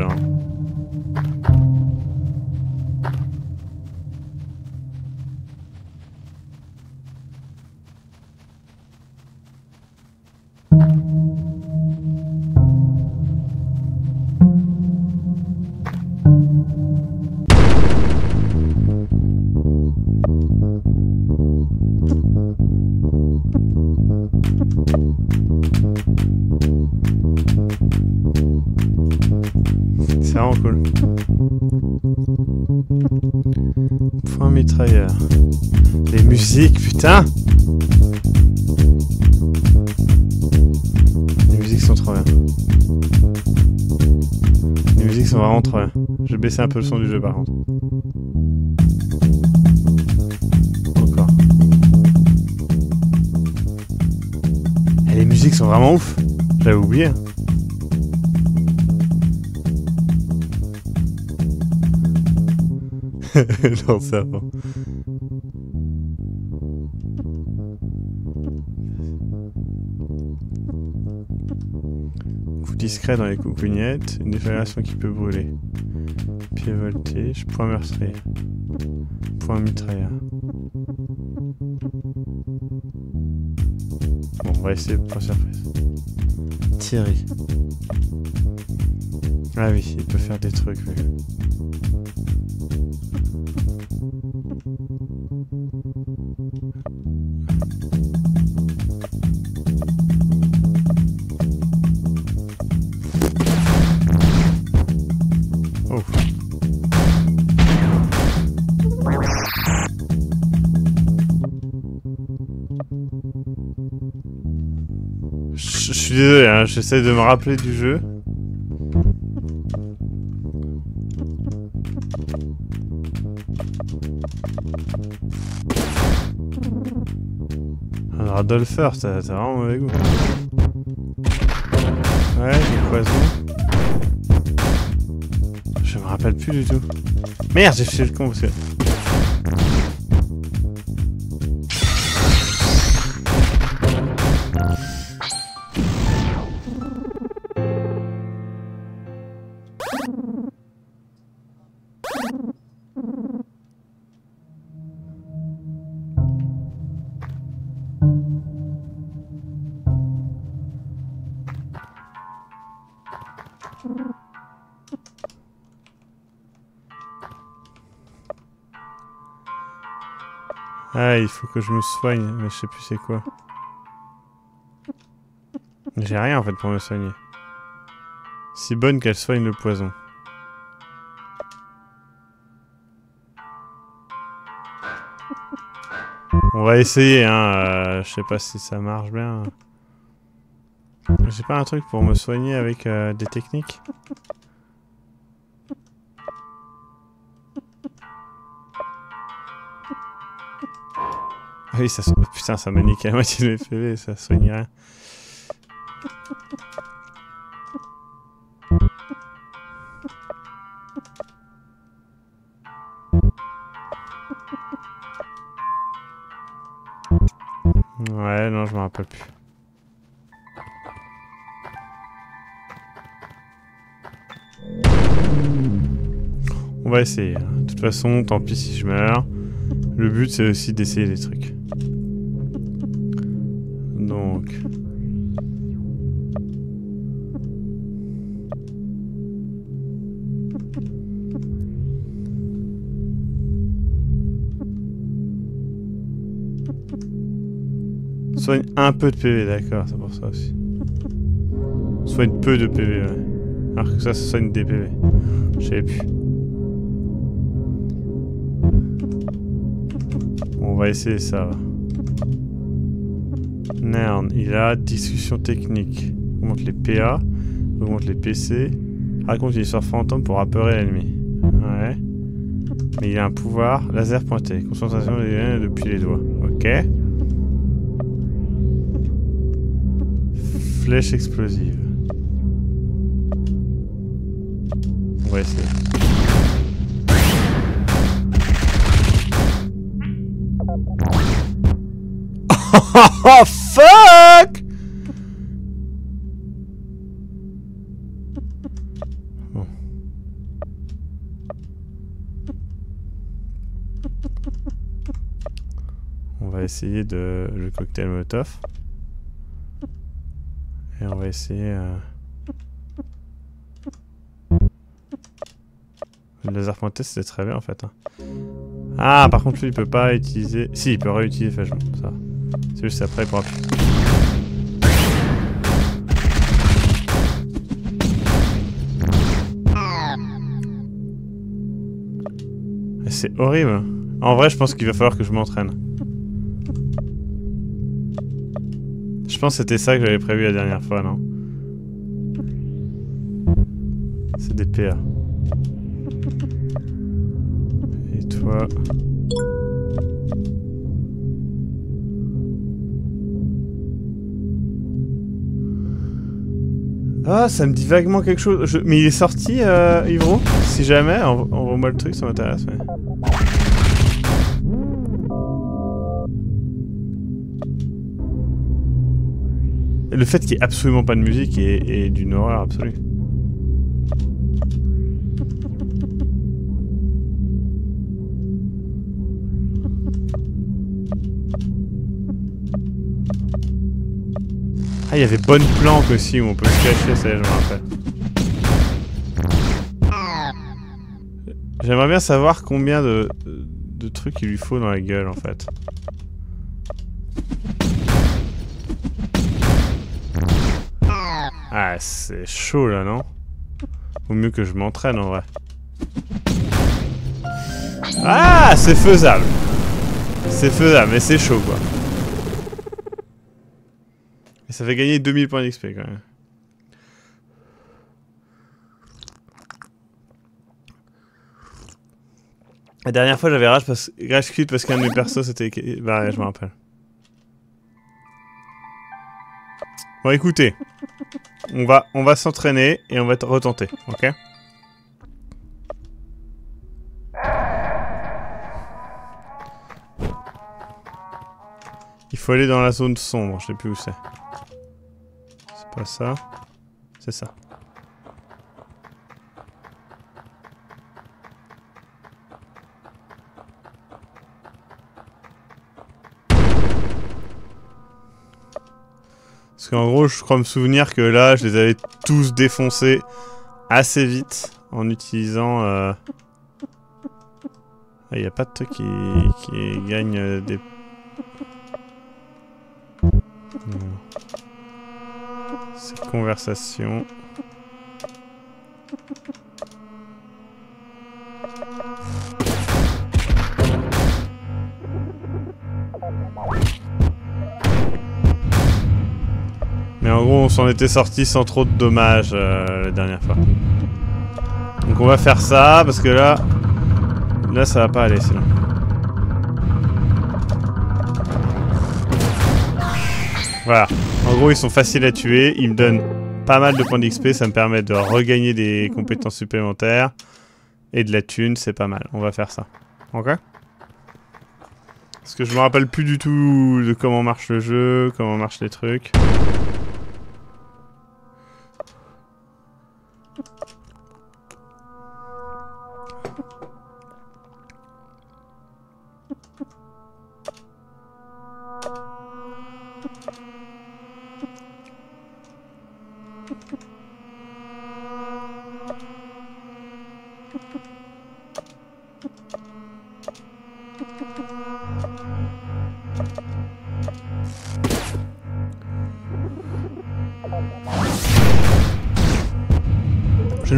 baisser un peu le son du jeu par contre. Encore. Et les musiques sont vraiment ouf. J'avais oublié. hein. non, ça va. Coup discret dans les coucougnettes, une déflagration qui peut brûler. Pied point meurtrier. Point mitrailleur. Bon, on va essayer pour surprise. Thierry. Ah oui, il peut faire des trucs. J'essaie de me rappeler du jeu. Un Radolfer, t'as vraiment mauvais goût. Ouais, des poisons. Je me rappelle plus du tout. Merde, j'ai fait le con parce que... Il faut que je me soigne, mais je sais plus c'est quoi. J'ai rien en fait pour me soigner. Si bonne qu'elle soigne le poison. On va essayer, hein. euh, je sais pas si ça marche bien. J'ai pas un truc pour me soigner avec euh, des techniques Ah oui, ça so- Putain, ça m'a niqué la moitié de mes PV, ça soigne rien. Ouais, non, je me rappelle plus. On va essayer. hein. De toute façon, tant pis si je meurs. Le but, c'est aussi d'essayer des trucs. Soigne un peu de PV, d'accord, c'est pour ça aussi. Soigne peu de PV, ouais. Alors que ça, ça soigne des PV. Je savais plus. Bon, on va essayer ça. va. Il a discussion technique. Augmente les PA, augmente les PC. Raconte une histoire fantôme pour apeurer l'ennemi. Ouais. Mais il a un pouvoir. Laser pointé. Concentration des liens depuis les doigts. Ok. Flèche explosive. On va essayer. Oh fuck? Bon. On va essayer de le cocktail Molotov. Et on va essayer... euh, Le laser pointé c'était très bien en fait. hein. Ah par contre lui il peut pas utiliser... Si il peut réutiliser Fajmon, ça. C'est juste après il pourra. C'est horrible. En vrai je pense qu'il va falloir que je m'entraîne. Je pense que c'était ça que j'avais prévu la dernière fois, non? C'est des PA. Et toi? Ah, ça me dit vaguement quelque chose. Mais il est sorti, euh, Ivro Si jamais, env- envoie-moi le truc, ça m'intéresse. Le fait qu'il n'y ait absolument pas de musique est d'une horreur absolue. Ah, il y avait bonne planque aussi où on peut se cacher, ça je me rappelle. J'aimerais bien savoir combien de, de trucs il lui faut dans la gueule en fait. Ah, c'est chaud là, non? Vaut mieux que je m'entraîne en vrai. Ah, c'est faisable. C'est faisable, mais c'est chaud quoi. Ça fait gagner 2000 points d'XP quand même. La dernière fois j'avais rage parce rage quit parce qu'un de mes persos c'était bah je me rappelle. Bon écoutez, on va on va s'entraîner et on va te retenter, OK? Il faut aller dans la zone sombre, je sais plus où c'est. C'est pas ça. C'est ça. Parce qu'en gros, je crois me souvenir que là, je les avais tous défoncés assez vite en utilisant... euh, Il n'y a pas de truc qui, qui gagne des... Non. C'est conversation. Mais en gros, on s'en était sorti sans trop de dommages euh, la dernière fois. Donc on va faire ça, parce que là... Là, ça va pas aller, sinon. Voilà. En gros, ils sont faciles à tuer. Ils me donnent pas mal de points d'XP. Ça me permet de regagner des compétences supplémentaires. Et de la thune, c'est pas mal. On va faire ça. Ok Parce que je me rappelle plus du tout de comment marche le jeu, comment marchent les trucs.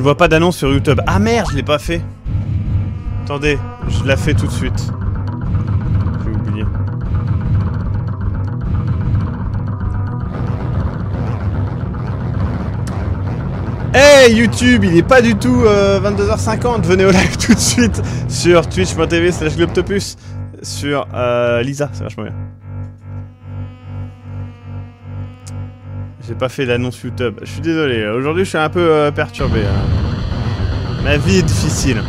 Vois pas d'annonce sur YouTube. Ah merde, je l'ai pas fait. Attendez, je la fais tout de suite. J'ai oublié. Hey YouTube, il est pas du tout euh, 22h50. Venez au live tout de suite sur twitch.tv slash globtopus sur euh, Lisa, c'est vachement bien. J'ai pas fait l'annonce YouTube. Je suis désolé. Aujourd'hui, je suis un peu euh, perturbé. hein. Ma vie est difficile.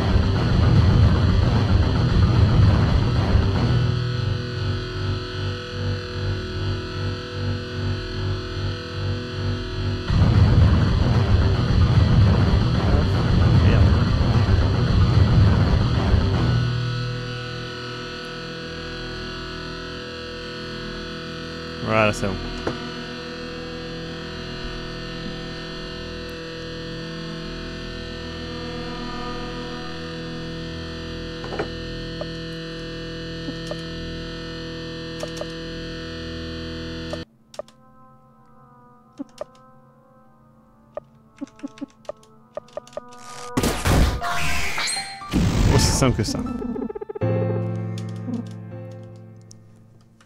Que ça.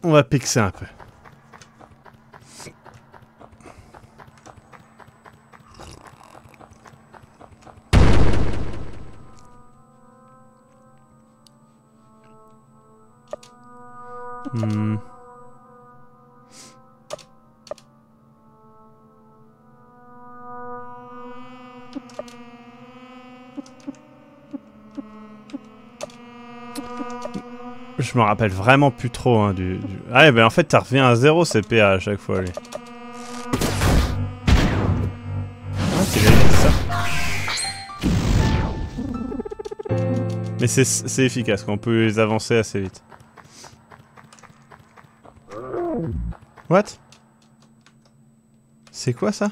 On va pixer un peu. Je me rappelle vraiment plus trop hein, du, Ah ben en fait, ça revient à 0 CPA à chaque fois, lui. Ah, c'est ça. Mais c'est- c'est efficace, qu'on peut les avancer assez vite. What? C'est quoi ça?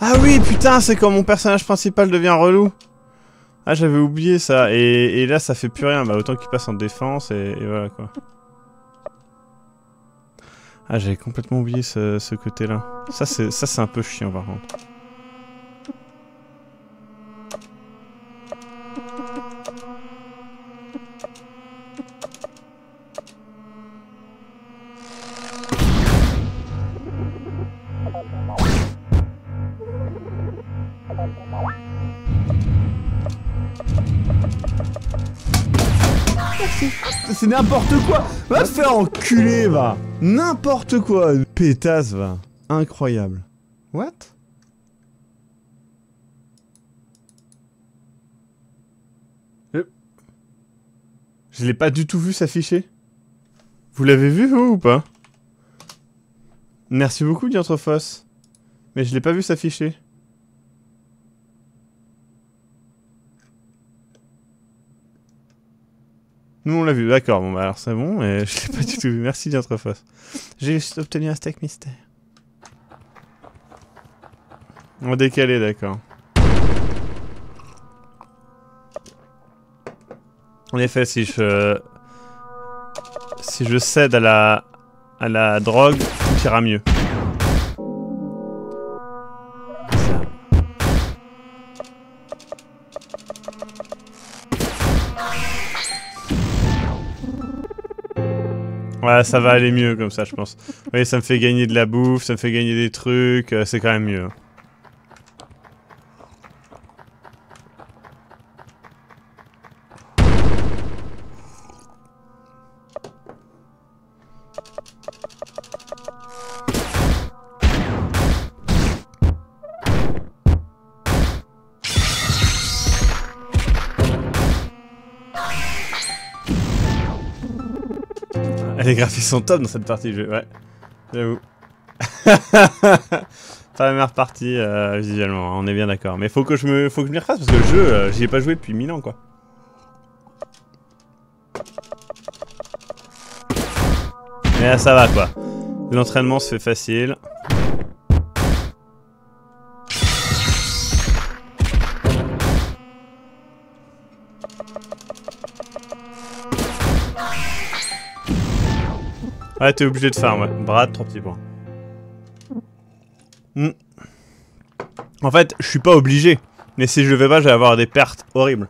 Ah oui, putain, c'est quand mon personnage principal devient relou. Ah, j'avais oublié ça. Et, et là, ça fait plus rien. Bah, autant qu'il passe en défense et, voilà quoi. Ah, j'avais complètement oublié ce, ce côté-là. Ça, c'est un peu chiant par contre. C'est n'importe quoi Va te faire enculer, va N'importe quoi Pétasse, va Incroyable. What? Euh. Je l'ai pas du tout vu s'afficher. Vous l'avez vu, vous, ou pas? Merci beaucoup, Diantrophos. Mais je l'ai pas vu s'afficher. Nous on l'a vu, d'accord, bon bah alors c'est bon, et je l'ai pas du tout vu. Merci Diantrophos. J'ai juste obtenu un steak mystère. On va décaler, d'accord. En effet, si je... Si je cède à la... à la drogue, tout ira mieux. Ouais, ça va aller mieux comme ça, je pense. Oui, ça me fait gagner de la bouffe, ça me fait gagner des trucs, euh, c'est quand même mieux. Sont top dans cette partie du jeu, ouais. J'avoue. Pas la meilleure partie euh, visuellement, on est bien d'accord. Mais faut que je me, faut que je m'y refasse parce que le jeu, euh, j'y ai pas joué depuis 1000 ans quoi. Mais là, ça va quoi. L'entraînement se fait facile. Ouais, t'es obligé de farm, ouais. Brad, 3 petits points. Hmm. En fait, je suis pas obligé. Mais si je le fais pas, je vais avoir des pertes horribles.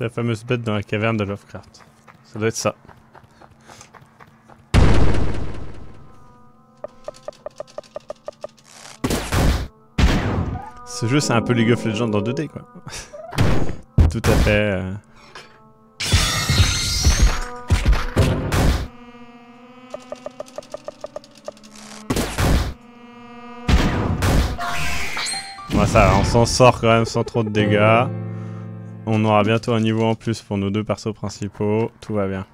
C'est la fameuse bête dans la caverne de Lovecraft. Ça doit être ça. Ce jeu, c'est un peu League of Legends dans 2D, quoi. Tout à fait... Euh. Ça on s'en sort quand même sans trop de dégâts. On aura bientôt un niveau en plus pour nos deux persos principaux. Tout va bien.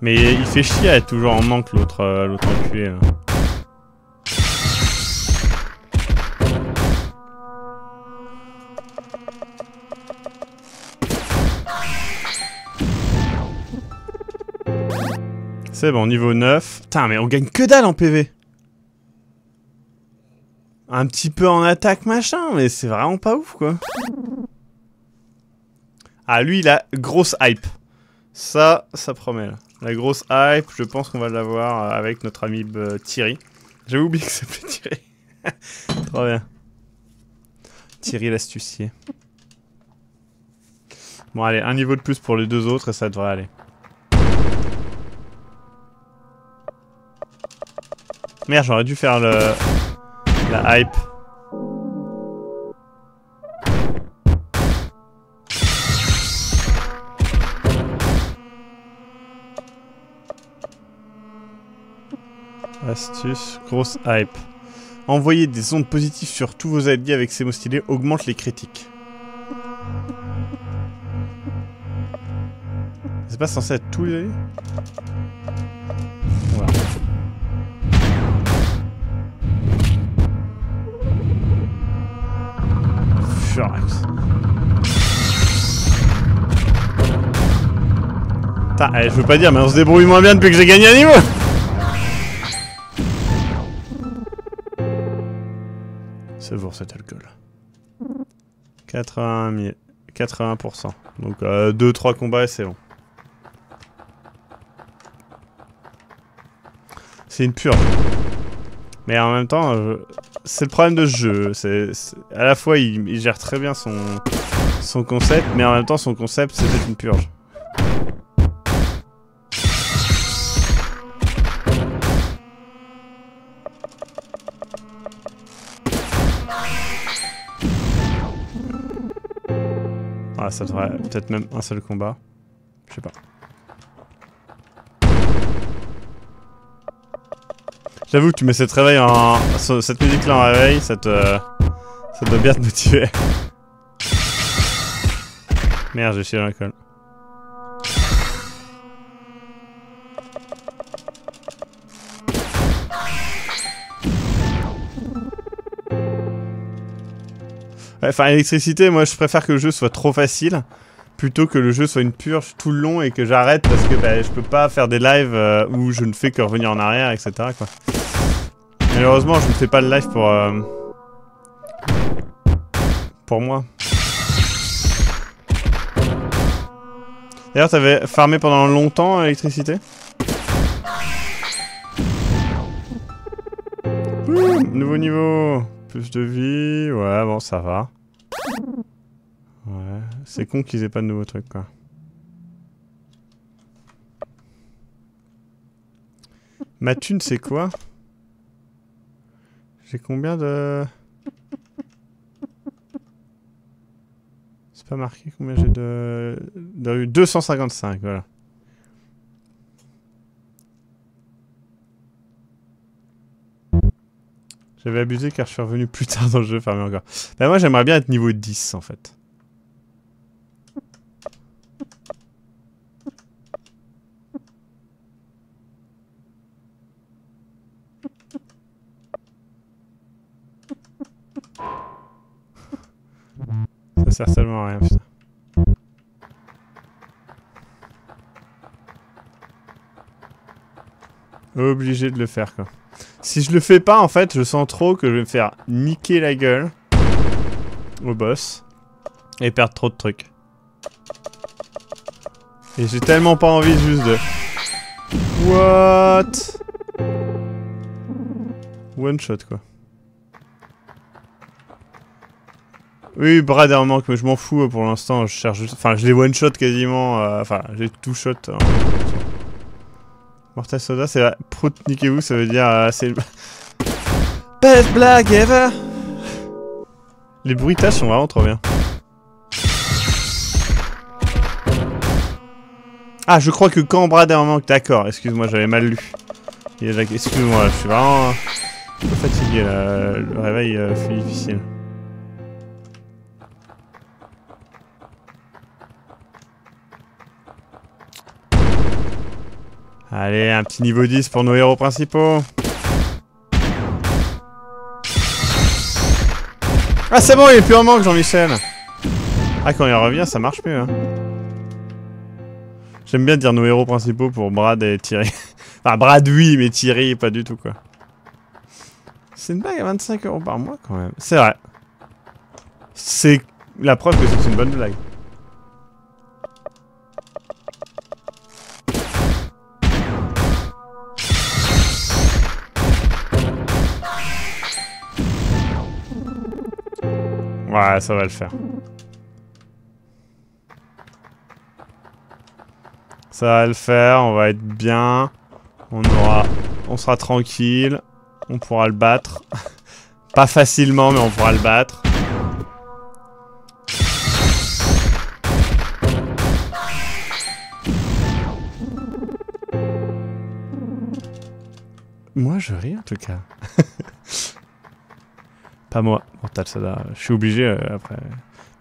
Mais il fait chier à être toujours en manque l'autre euh, là. C'est bon, niveau 9. Putain, mais on gagne que dalle en PV. Un petit peu en attaque, machin, mais c'est vraiment pas ouf, quoi. Ah, lui, il a grosse hype. Ça, ça promet, là. La grosse hype, je pense qu'on va l'avoir euh, avec notre ami euh, Thierry. J'avais oublié que ça s'appelait Thierry. Trop bien. Thierry l'astucier. Bon, allez, un niveau de plus pour les deux autres et ça devrait aller. Merde, j'aurais dû faire le... hype. Astuce, grosse hype. Envoyer des ondes positives sur tous vos alliés avec ces mots stylés augmente les critiques. C'est pas censé être tous les Putain, eh, je veux pas dire, mais on se débrouille moins bien depuis que j'ai gagné un niveau C'est pour cet alcool. 80 mi- 80%. Donc 2-3 combats et c'est bon. C'est une purge. Mais en même temps, euh, c'est le problème de ce jeu. C'est c'est- à la fois il, gère très bien son son concept, mais en même temps son concept c'était une purge. Ah, ça devrait peut-être même un seul combat. Je sais pas. J'avoue que tu mets cette réveil en ce- cette musique là en réveil, ça te ça doit bien te motiver. Merde, j'ai chié dans. Ouais, Enfin, électricité, moi je préfère que le jeu soit trop facile plutôt que le jeu soit une purge tout le long et que j'arrête parce que bah, je peux pas faire des lives euh, où je ne fais que revenir en arrière, etc. Quoi. Malheureusement, je ne fais pas le live pour euh, pour moi. D'ailleurs, t'avais farmé pendant longtemps l'électricité? Nouveau niveau, plus de vie, ouais bon ça va. Ouais, c'est con qu'ils aient pas de nouveaux trucs quoi. Ma thune c'est quoi? J'ai combien de... C'est pas marqué combien j'ai de... de... 255, voilà. J'avais abusé car je suis revenu plus tard dans le jeu farmer encore. Bah moi j'aimerais bien être niveau 10 en fait. Sert seulement à rien putain. Obligé de le faire quoi. Si je le fais pas en fait, je sens trop que je vais me faire niquer la gueule au boss et perdre trop de trucs. Et j'ai tellement pas envie juste de... What? One shot quoi. Oui, Brad est en manque, mais je m'en fous euh, pour l'instant. Je cherche juste. Enfin, je l'ai one shot quasiment. euh, Enfin, j'ai tout shot. hein. Mortal Soda, c'est la niquez-vous, ça veut dire. euh, c'est. Best blague ever Les bruitages sont vraiment trop bien. Ah, je crois que quand Brad est en manque, d'accord, excuse-moi, j'avais mal lu. Excuse-moi, je suis vraiment un peu fatigué là, le réveil euh, fait difficile. Allez, un petit niveau 10 pour nos héros principaux. Ah c'est bon, il est plus en manque Jean-Michel Ah quand il revient, ça marche mieux. Hein. J'aime bien dire nos héros principaux pour Brad et Thierry. enfin Brad oui, mais Thierry pas du tout quoi. C'est une blague à 25 euros par mois quand même. C'est vrai. C'est la preuve que c'est une bonne blague. Ouais, ça va le faire. Ça va le faire, on va être bien. On aura... On sera tranquille. On pourra le battre. Pas facilement, mais on pourra le battre. Moi, je ris en tout cas. Pas moi, Mortal Soda. Je suis obligé euh, après.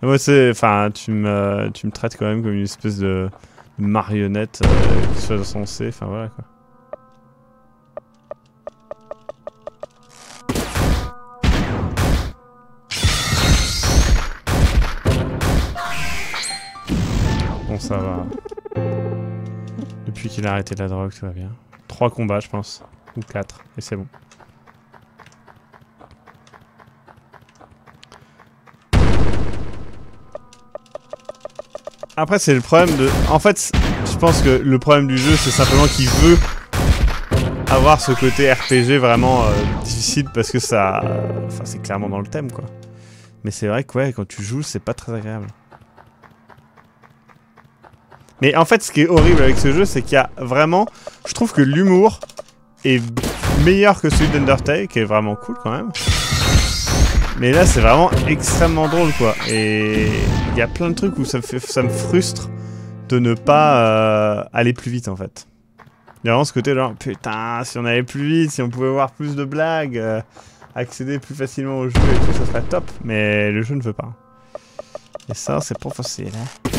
Moi, c'est. Enfin, tu me, tu traites quand même comme une espèce de de marionnette euh, qui soit censée. Enfin, voilà quoi. Bon, ça va. Depuis qu'il a arrêté la drogue, tout va bien. Trois combats, je pense. Ou quatre. Et c'est bon. Après, c'est le problème de... En fait, je pense que le problème du jeu, c'est simplement qu'il veut avoir ce côté RPG vraiment euh, difficile parce que ça... Enfin, c'est clairement dans le thème, quoi. Mais c'est vrai que, ouais, quand tu joues, c'est pas très agréable. Mais en fait, ce qui est horrible avec ce jeu, c'est qu'il y a vraiment... Je trouve que l'humour est meilleur que celui d'Undertale, qui est vraiment cool, quand même. Mais là, c'est vraiment extrêmement drôle, quoi. Et il y a plein de trucs où ça me, fait, ça me frustre de ne pas euh, aller plus vite, en fait. Il y a vraiment ce côté genre, putain, si on allait plus vite, si on pouvait voir plus de blagues, euh, accéder plus facilement au jeu et tout, ça serait top. Mais le jeu ne veut pas. Et ça, c'est pas facile, hein.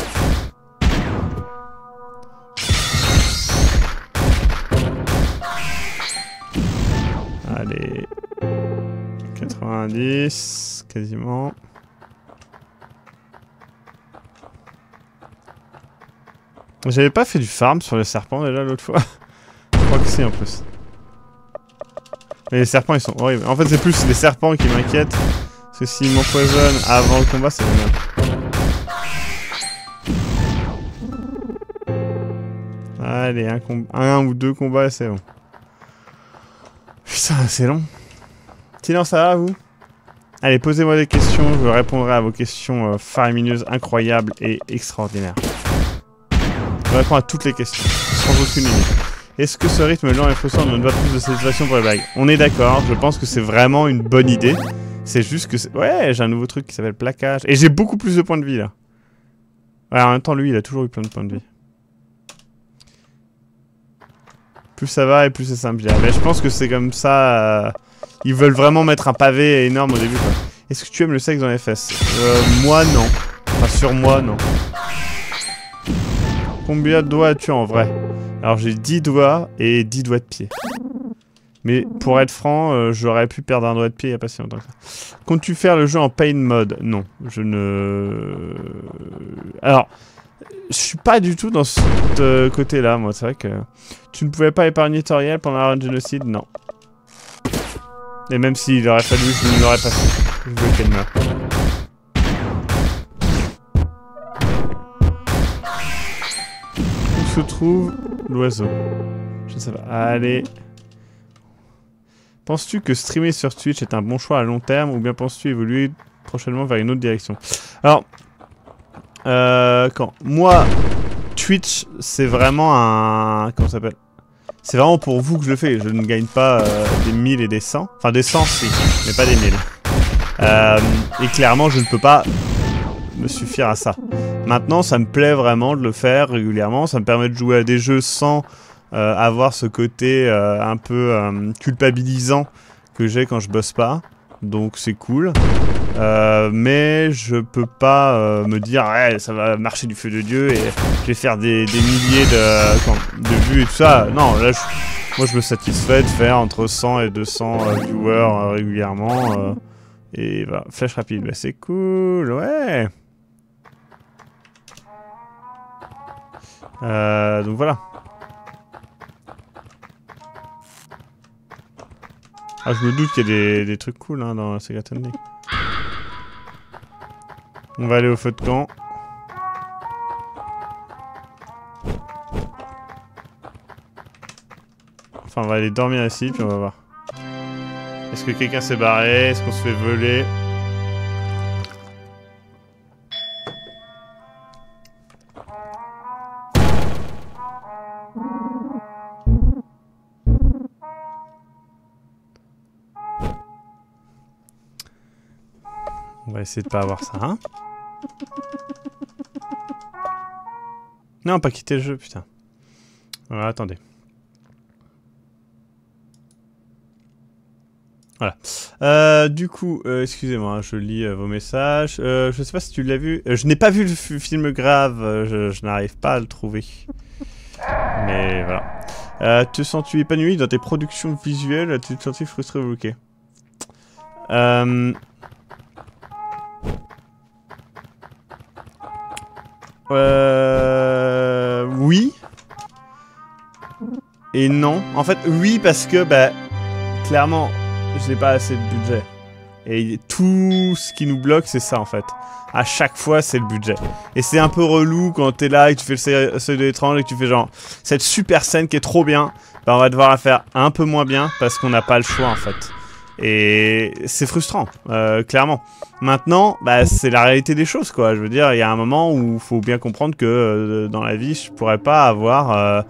90, quasiment. J'avais pas fait du farm sur les serpents déjà l'autre fois. Je crois que c'est en plus. Mais les serpents ils sont horribles. En fait c'est plus les serpents qui m'inquiètent. Parce que s'ils m'empoisonnent avant le combat c'est bien. Allez, un, un ou deux combats c'est bon. Putain, c'est long. Sinon, ça va, vous? Allez, posez-moi des questions, je répondrai à vos questions euh, faramineuses, incroyables et extraordinaires. Je réponds à toutes les questions, sans aucune limite. Est-ce que ce rythme lent et frustrant ne donne pas plus de satisfaction pour les blagues? On est d'accord, je pense que c'est vraiment une bonne idée. C'est juste que. Ouais, j'ai un nouveau truc qui s'appelle plaquage. Et j'ai beaucoup plus de points de vie, là. Ouais, en même temps, lui, il a toujours eu plein de points de vie. Plus ça va et plus c'est simple. Mais je pense que c'est comme ça... euh, Ils veulent vraiment mettre un pavé énorme au début. Est-ce que tu aimes le sexe dans les fesses? Euh, moi, non. Enfin, sur moi, non. Combien de doigts as-tu en vrai? Alors, j'ai 10 doigts et 10 doigts de pied. Mais pour être franc, euh, j'aurais pu perdre un doigt de pied il n'y a pas si longtemps que ça. Comptes-tu faire le jeu en pain mode? Non, je ne... Alors, je suis pas du tout dans ce euh, côté-là, moi. C'est vrai que... Tu ne pouvais pas épargner Toriel pendant la génocide? Non. Et même s'il aurait fallu, je ne l'aurais pas fait. Je veux qu'elle meure. Où se trouve l'oiseau? Je ne sais pas. Allez. Penses-tu que streamer sur Twitch est un bon choix à long terme ou bien penses-tu évoluer prochainement vers une autre direction? Alors, euh, quand Moi, Twitch, c'est vraiment un... Comment ça s'appelle? C'est vraiment pour vous que je le fais. Je ne gagne pas euh, des 1000 et des 100. Enfin, des 100, si, mais pas des 1000. Euh, et clairement, je ne peux pas me suffire à ça. Maintenant, ça me plaît vraiment de le faire régulièrement. Ça me permet de jouer à des jeux sans euh, avoir ce côté un peu culpabilisant que j'ai quand je bosse pas. Donc c'est cool. Euh, mais je peux pas euh, me dire ouais ça va marcher du feu de Dieu et je vais faire des, milliers de, vues et tout ça. Non, là moi je me satisfais de faire entre 100 et 200 euh, viewers régulièrement. et voilà, flèche rapide, bah, c'est cool, ouais. Donc voilà. Ah, je me doute qu'il y a des, trucs cool hein, dans Sega Tunneling. On va aller au feu de camp. Enfin, on va aller dormir ici, puis on va voir. Est-ce que quelqu'un s'est barré? Est-ce qu'on se fait voler? On va essayer de pas avoir ça, hein Non, pas quitter le jeu, putain. Voilà, attendez. Voilà. Euh, du coup, euh, excusez-moi, hein, je lis euh, vos messages. Je sais pas si tu l'as vu. Je n'ai pas vu le film grave. je n'arrive pas à le trouver. Mais voilà. Te sens-tu épanoui dans tes productions visuelles? As-tu te senti frustré ou bloqué? Euh. Oui. Et non. En fait, oui, parce que, bah, clairement, je n'ai pas assez de budget. Et tout ce qui nous bloque, c'est ça, en fait. À chaque fois, c'est le budget. Et c'est un peu relou quand t'es là et que tu fais le seuil de l'étrange et que tu fais genre, cette super scène qui est trop bien, bah, on va devoir la faire un peu moins bien parce qu'on n'a pas le choix, en fait. Et c'est frustrant, euh, clairement. Maintenant, bah, c'est la réalité des choses, quoi. Je veux dire, il y a un moment où il faut bien comprendre que euh, dans la vie, je pourrais pas avoir euh,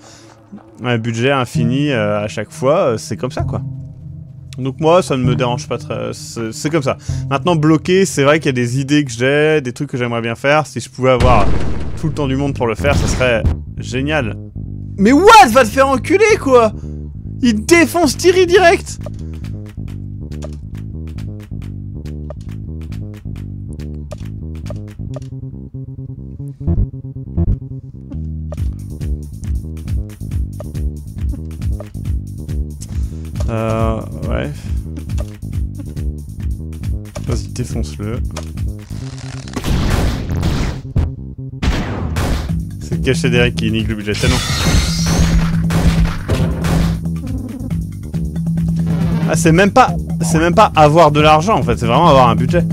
un budget infini à chaque fois. C'est comme ça, quoi. Donc moi, ça ne me dérange pas très... C'est comme ça. Maintenant, bloqué, c'est vrai qu'il y a des idées que j'ai, des trucs que j'aimerais bien faire. Si je pouvais avoir tout le temps du monde pour le faire, ça serait génial. Mais what Va te faire enculer, quoi Il défonce Thierry direct Euh, ouais. Vas-y, défonce-le. C'est cachet d'Eric qui nique le budget tellement. Ah, c'est même pas, c'est même pas avoir de l'argent en fait, c'est vraiment avoir un budget.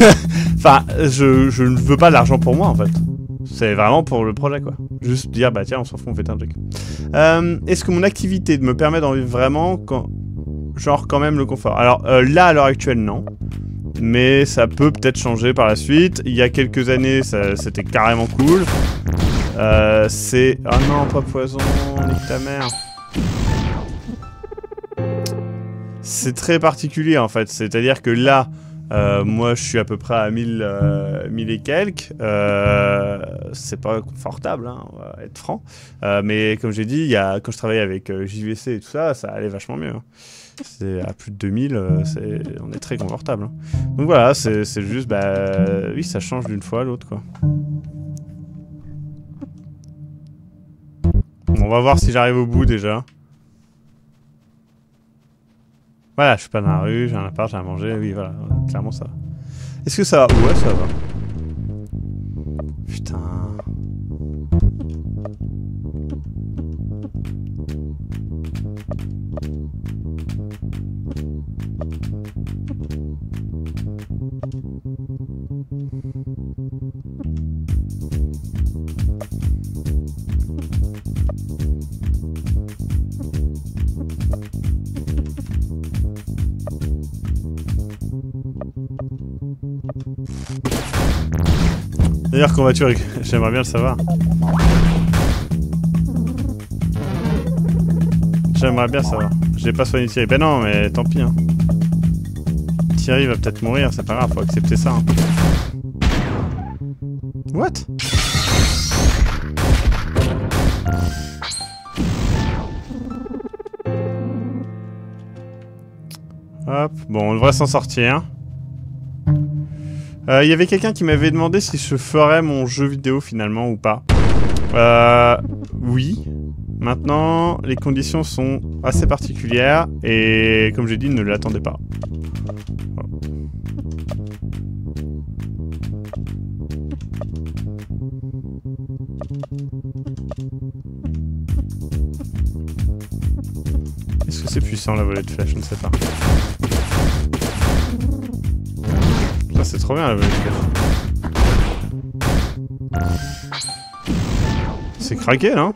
enfin, je, je ne veux pas l'argent pour moi en fait. C'est vraiment pour le projet quoi. Juste dire bah tiens on s'en fout on fait un truc. Euh, Est-ce que mon activité me permet d'en vivre vraiment quand, genre quand même le confort? Alors euh, là à l'heure actuelle non, mais ça peut peut-être changer par la suite. Il y a quelques années c'était carrément cool. Euh, c'est ah non pas poison nique ta mère. C'est très particulier en fait, c'est-à-dire que là, euh, moi je suis à peu près à 1000, euh, 1000 et quelques, euh, c'est pas confortable, hein, on va être franc, mais comme j'ai dit, y a, quand je travaillais avec JVC et tout ça, ça allait vachement mieux. hein. C'est à plus de 2000, euh, c'est, on est très confortable. hein. Donc voilà, c'est, c'est juste, bah oui, ça change d'une fois à l'autre quoi. Bon, on va voir si j'arrive au bout déjà. Voilà, je suis pas dans la rue, j'ai un appart, j'ai à manger, oui, voilà, clairement ça va. Est-ce que ça va? Ouais, ça va? Putain. J'aimerais bien le savoir. J'aimerais bien savoir. J'ai pas soigné Thierry. Ben non, mais tant pis. Hein. Thierry va peut-être mourir, c'est pas grave, faut accepter ça. hein. What? Hop, bon, on devrait s'en sortir. Euh, Il y avait quelqu'un qui m'avait demandé si je ferais mon jeu vidéo finalement ou pas. Euh, oui. Maintenant, les conditions sont assez particulières et comme j'ai dit, ne l'attendez pas. Est-ce que c'est puissant la volée de flèche Je ne sais pas. Ça c'est trop bien la flèche. C'est craqué là hein.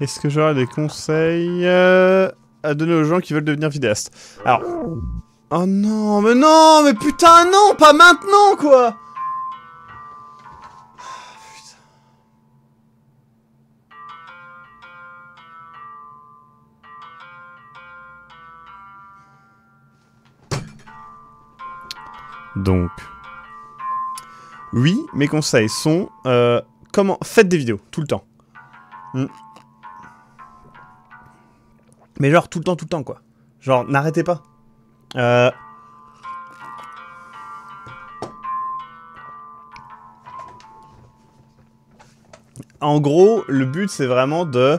Est-ce que j'aurais des conseils euh, à donner aux gens qui veulent devenir vidéastes? Alors... Oh non, mais non, mais putain non, pas maintenant quoi Donc, oui, mes conseils sont euh, comment faites des vidéos tout le temps. Hmm. Mais genre tout le temps, tout le temps quoi. Genre n'arrêtez pas. Euh... En gros, le but c'est vraiment de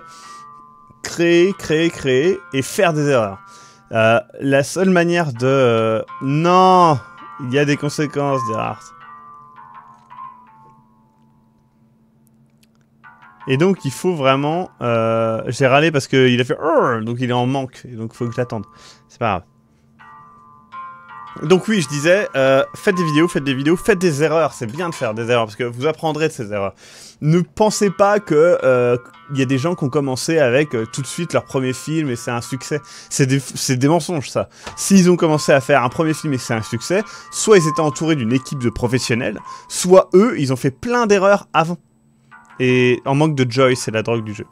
créer, créer, créer et faire des erreurs. Euh, la seule manière de... euh, Non Il y a des conséquences, Gerhard. Et donc il faut vraiment... Euh, J'ai râlé parce qu'il a fait... Donc il est en manque, et donc il faut que je l'attende. C'est pas grave. Donc oui, je disais, euh, faites des vidéos, faites des vidéos, faites des erreurs. C'est bien de faire des erreurs parce que vous apprendrez de ces erreurs. Ne pensez pas que euh, il y a des gens qui ont commencé avec euh, tout de suite leur premier film et c'est un succès. C'est des, des mensonges ça. S'ils ont commencé à faire un premier film et c'est un succès, soit ils étaient entourés d'une équipe de professionnels, soit eux, ils ont fait plein d'erreurs avant. Et en manque de joy, c'est la drogue du jeu.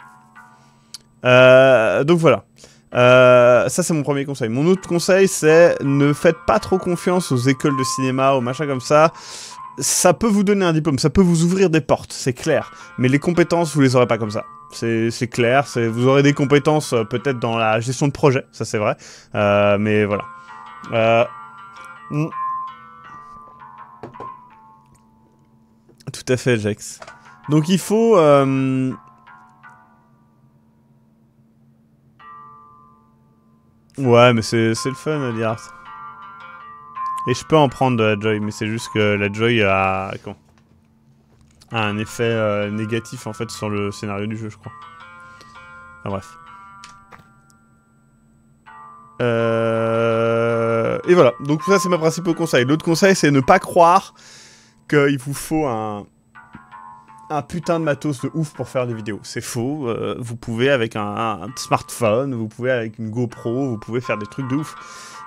Donc voilà. Euh, ça c'est mon premier conseil. Mon autre conseil c'est ne faites pas trop confiance aux écoles de cinéma, aux machins comme ça. Ça peut vous donner un diplôme, ça peut vous ouvrir des portes, c'est clair. Mais les compétences, vous les aurez pas comme ça. C'est clair, vous aurez des compétences euh, peut-être dans la gestion de projet, ça c'est vrai. Euh, mais voilà. Euh, mm. Tout à fait, Jex. Donc il faut... euh, Ouais, mais c'est le fun, Liart. Et je peux en prendre de la Joy, mais c'est juste que la Joy a... A un effet euh, négatif, en fait, sur le scénario du jeu, je crois. Enfin, bref. Euh... Et voilà, donc ça c'est ma principal conseil. L'autre conseil c'est ne pas croire qu'il vous faut un, un putain de matos de ouf pour faire des vidéos. C'est faux. euh, vous pouvez avec un, smartphone, vous pouvez avec une GoPro, vous pouvez faire des trucs de ouf.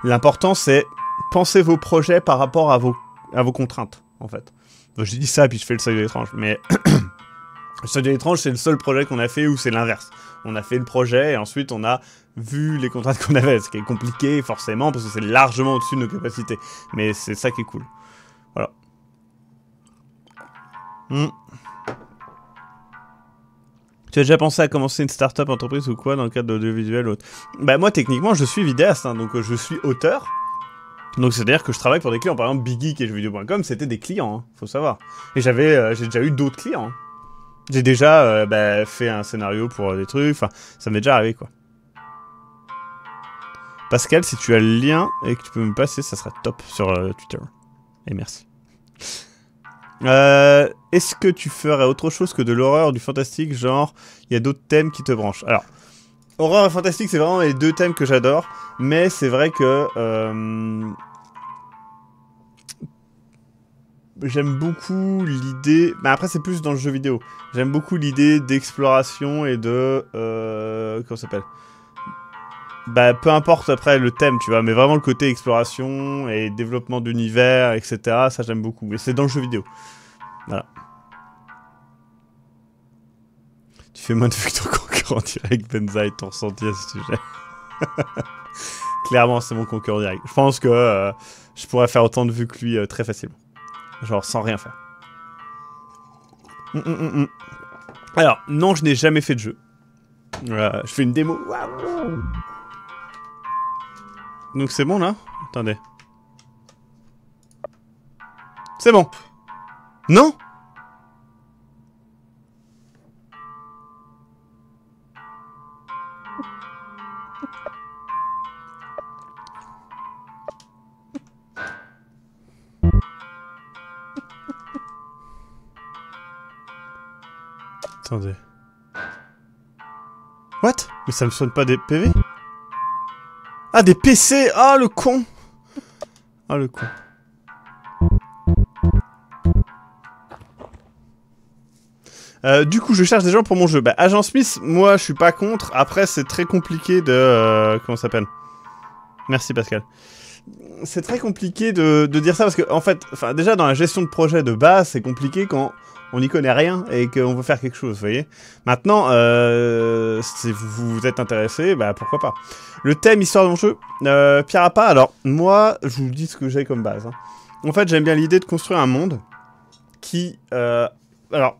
L'important c'est penser vos projets par rapport à vos, à vos contraintes, en fait. J'ai dit ça puis je fais le seuil de l'étrange, mais le seuil de l'étrange c'est le seul projet qu'on a fait où c'est l'inverse. On a fait le projet et ensuite on a vu les contraintes qu'on avait, ce qui est compliqué forcément parce que c'est largement au-dessus de nos capacités. Mais c'est ça qui est cool. Voilà. Hmm. Tu as déjà pensé à commencer une start-up entreprise ou quoi dans le cadre de l'audiovisuel autre? Bah moi techniquement je suis vidéaste, hein, donc euh, je suis auteur. Donc c'est-à-dire que je travaille pour des clients, par exemple Big Geek et jeuxvideo.com, c'était des clients, hein, faut savoir. Et j'avais, euh, j'ai déjà eu d'autres clients. hein. J'ai déjà euh, bah, fait un scénario pour des trucs, enfin ça m'est déjà arrivé quoi. Pascal, si tu as le lien et que tu peux me passer, ça serait top sur Twitter. Et merci. Euh, Est-ce que tu ferais autre chose que de l'horreur, du fantastique, genre il y a d'autres thèmes qui te branchent? Alors, horreur et fantastique, c'est vraiment les deux thèmes que j'adore, mais c'est vrai que euh, j'aime beaucoup l'idée. Mais après, c'est plus dans le jeu vidéo. J'aime beaucoup l'idée d'exploration et de euh, comment ça s'appelle? Bah, peu importe après le thème, tu vois, mais vraiment le côté exploration et développement d'univers, etc., ça j'aime beaucoup. Mais c'est dans le jeu vidéo. Voilà. Tu fais moins de vues que ton concurrent direct, Benzaï, ton ressenti à ce sujet. Clairement, c'est mon concurrent direct. Je pense que, euh, je pourrais faire autant de vues que lui euh, très facilement. Genre sans rien faire. Hum, hum, hum. Alors, non, je n'ai jamais fait de jeu. Euh, je fais une démo. Donc c'est bon là Attendez. C'est bon. Non Attendez. What? Mais ça me sonne pas des PV Ah, des PC Ah, le con Ah, le con. Euh, du coup, je cherche des gens pour mon jeu. Bah, Agent Smith, moi, je suis pas contre. Après, c'est très compliqué de... euh, comment ça s'appelle? Merci, Pascal. C'est très compliqué de, dire ça parce que, en fait, déjà, dans la gestion de projet de base, c'est compliqué quand on n'y connaît rien et qu'on veut faire quelque chose, vous voyez Maintenant, euh, si vous vous êtes intéressé, bah pourquoi pas. Le thème histoire de mon jeu, euh, pas, alors moi, je vous dis ce que j'ai comme base. hein. En fait, j'aime bien l'idée de construire un monde qui... euh, alors,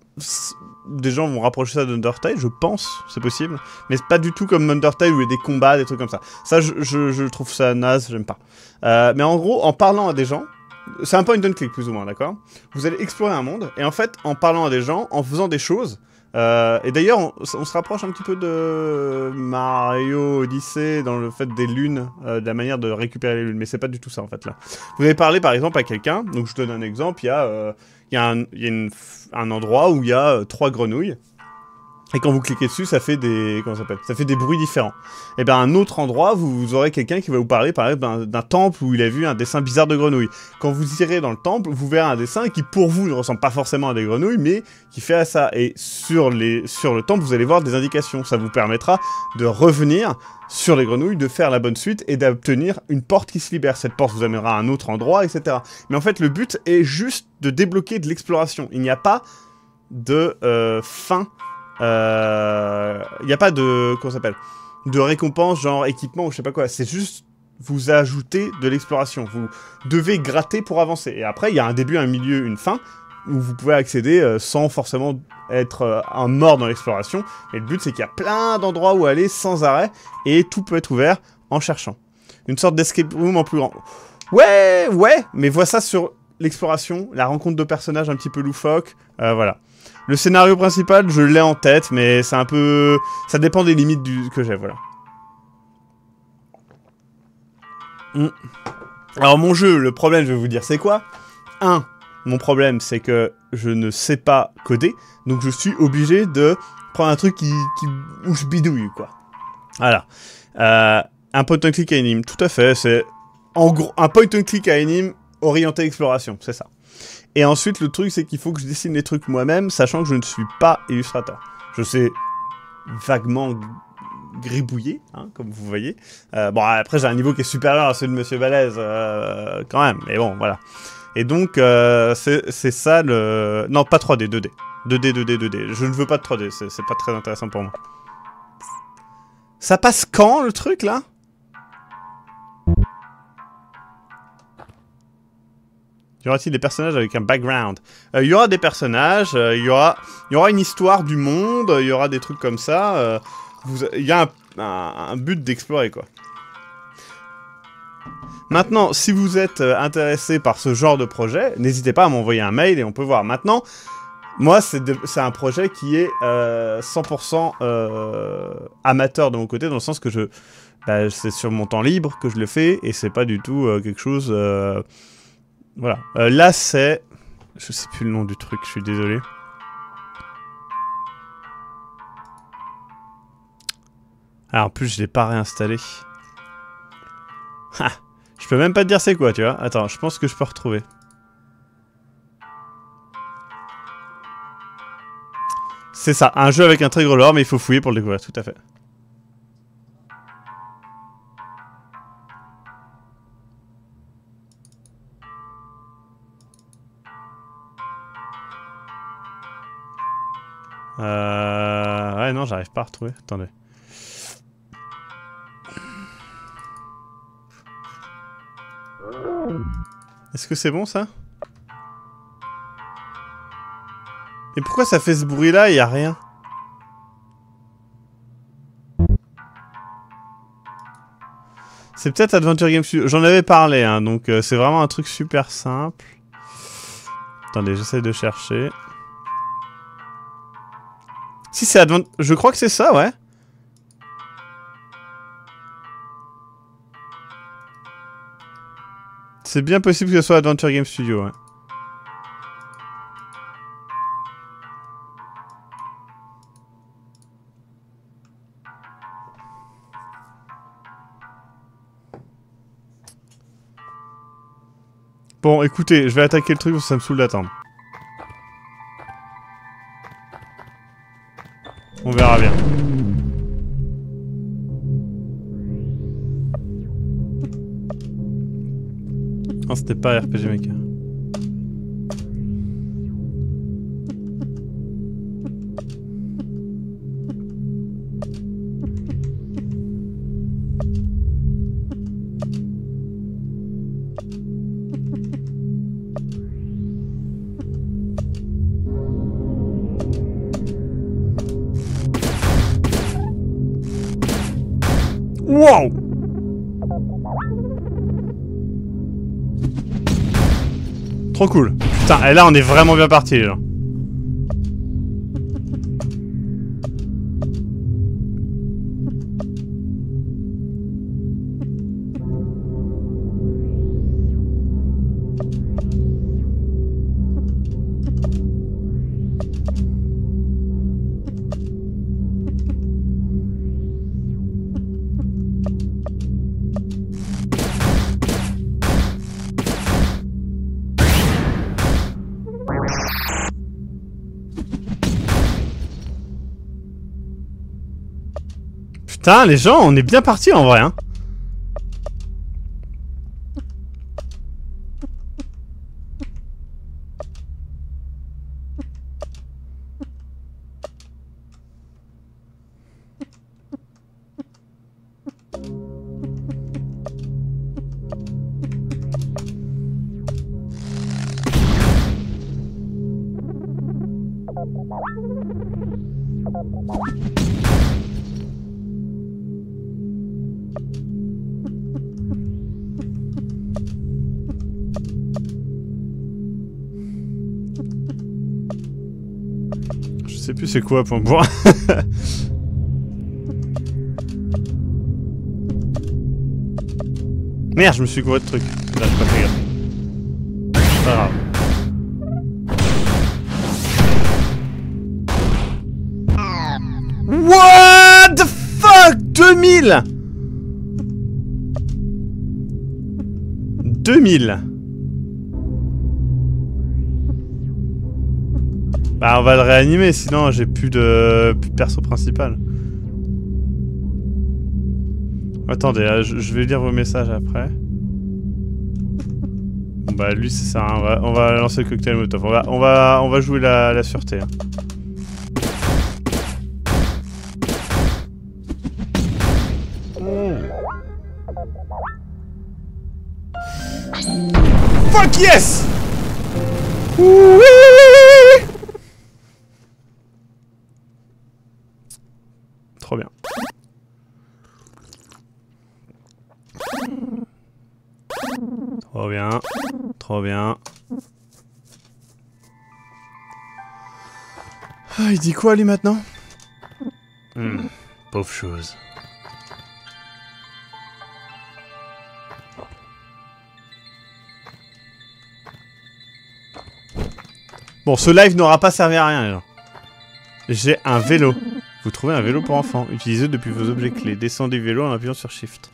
des gens vont rapprocher ça d'Undertale, je pense, c'est possible, mais c'est pas du tout comme Undertale où il y a des combats, des trucs comme ça. Ça, je, trouve ça naze, j'aime pas. Euh, mais en gros, en parlant à des gens, c'est un point and click plus ou moins, d'accord? Vous allez explorer un monde, et en fait, en parlant à des gens, en faisant des choses, euh, et d'ailleurs, on, se rapproche un petit peu de Mario Odyssey dans le fait des lunes, euh, de la manière de récupérer les lunes, mais c'est pas du tout ça en fait là. Vous avez parlé par exemple à quelqu'un, donc je donne un exemple, il y a, il y a, un, y un endroit où il y a euh, trois grenouilles, et quand vous cliquez dessus, ça fait des comment ça s'appelle? Ça fait des bruits différents. Et bien, à un autre endroit, vous, aurez quelqu'un qui va vous parler, par exemple, d'un- d'un temple où il a vu un dessin bizarre de grenouille. Quand vous irez dans le temple, vous verrez un dessin qui, pour vous, ne ressemble pas forcément à des grenouilles, mais qui fait à ça. Et sur les sur le temple, vous allez voir des indications. Ça vous permettra de revenir sur les grenouilles, de faire la bonne suite et d'obtenir une porte qui se libère. Cette porte vous amènera à un autre endroit, etc. Mais en fait, le but est juste de débloquer de l'exploration. Il n'y a pas de euh, fin. Euh, Il n'y a pas de comment s'appelle? De récompense genre équipement ou je sais pas quoi. C'est juste vous ajoutez de l'exploration. Vous devez gratter pour avancer. Et après, il y a un début, un milieu, une fin où vous pouvez accéder euh, sans forcément être euh, un mort dans l'exploration. Et le but, c'est qu'il y a plein d'endroits où aller sans arrêt et tout peut être ouvert en cherchant. Une sorte d'escape room en plus grand. Ouais, ouais, mais vois ça sur l'exploration, la rencontre de personnages un petit peu loufoques, euh, voilà. Le scénario principal, je l'ai en tête, mais c'est un peu... Ça dépend des limites que j'ai, voilà. Hmm. Alors mon jeu, le problème, je vais vous dire, c'est quoi? Un, mon problème, c'est que je ne sais pas coder, donc je suis obligé de prendre un truc qui, où je bidouille, quoi. Voilà. Euh, un point and click anime, tout à fait, c'est en gros un point and click anime orienté exploration, c'est ça. Et ensuite, le truc, c'est qu'il faut que je dessine les trucs moi-même, sachant que je ne suis pas illustrateur. Je sais vaguement gribouiller, hein, comme vous voyez. Euh, bon, après, j'ai un niveau qui est supérieur à celui de Monsieur Balèze, euh, quand même, mais bon, voilà. Et donc, euh, c'est ça le... Non, pas 3D, 2D. 2D, 2D, 2D. Je ne veux pas de 3D, c'est c'est pas très intéressant pour moi. Ça passe quand, le truc, là? Y aura-t-il des personnages avec un background? Euh, Il y aura des personnages, euh, il y, aura, y aura une histoire du monde, il y aura des trucs comme ça. euh, Il y a un, but d'explorer, quoi. Maintenant, si vous êtes euh, intéressé par ce genre de projet, n'hésitez pas à m'envoyer un mail et on peut voir. Maintenant, moi, c'est un projet qui est euh, 100% euh, amateur de mon côté, dans le sens que je, bah, c'est sur mon temps libre que je le fais et c'est pas du tout euh, quelque chose. Voilà. Euh, là, c'est. Je sais plus le nom du truc, je suis désolé. Ah, en plus, je l'ai pas réinstallé. Ah, je peux même pas te dire c'est quoi, tu vois. Attends, je pense que je peux retrouver. C'est ça, un jeu avec un très gros lore, mais il faut fouiller pour le découvrir, tout à fait. Euh... Ouais, non, j'arrive pas à retrouver. Attendez. Est-ce que c'est bon ça? Et pourquoi ça fait ce bruit là et y a rien C'est peut-être Adventure Game Studio. J'en avais parlé, hein, donc euh, c'est vraiment un truc super simple. Attendez, j'essaie de chercher. Si c'est Advent... Je crois que c'est ça, ouais. C'est bien possible que ce soit Adventure Game Studio, ouais. Bon, écoutez, je vais attaquer le truc parce ça me saoule d'attendre. On verra bien. Non, c'était pas RPG Maker. Trop cool. Putain, et là on est vraiment bien parti Putain, les gens, on est bien parti en vrai. Hein. C'est quoi pour moi. Merde, je me suis couru de truc. Là, j'ai pas Pas grave. What the fuck? 2000 2000 Bah on va le réanimer sinon j'ai plus de, plus perso principal. Attendez, euh, je, vais lire vos messages après. Bon bah lui c'est ça, hein, on, va, lancer le cocktail Molotov. On va, on va, on va jouer la, la sûreté. hein. Fuck yes Oui Trop bien. Trop bien. Trop bien. Ah, il dit quoi lui maintenant? Hmm, Pauvre chose. Bon, ce live n'aura pas servi à rien, les gens. J'ai un vélo. Vous trouvez un vélo pour enfants. Utilisez depuis vos objets clés. Descendez du vélo en appuyant sur Shift.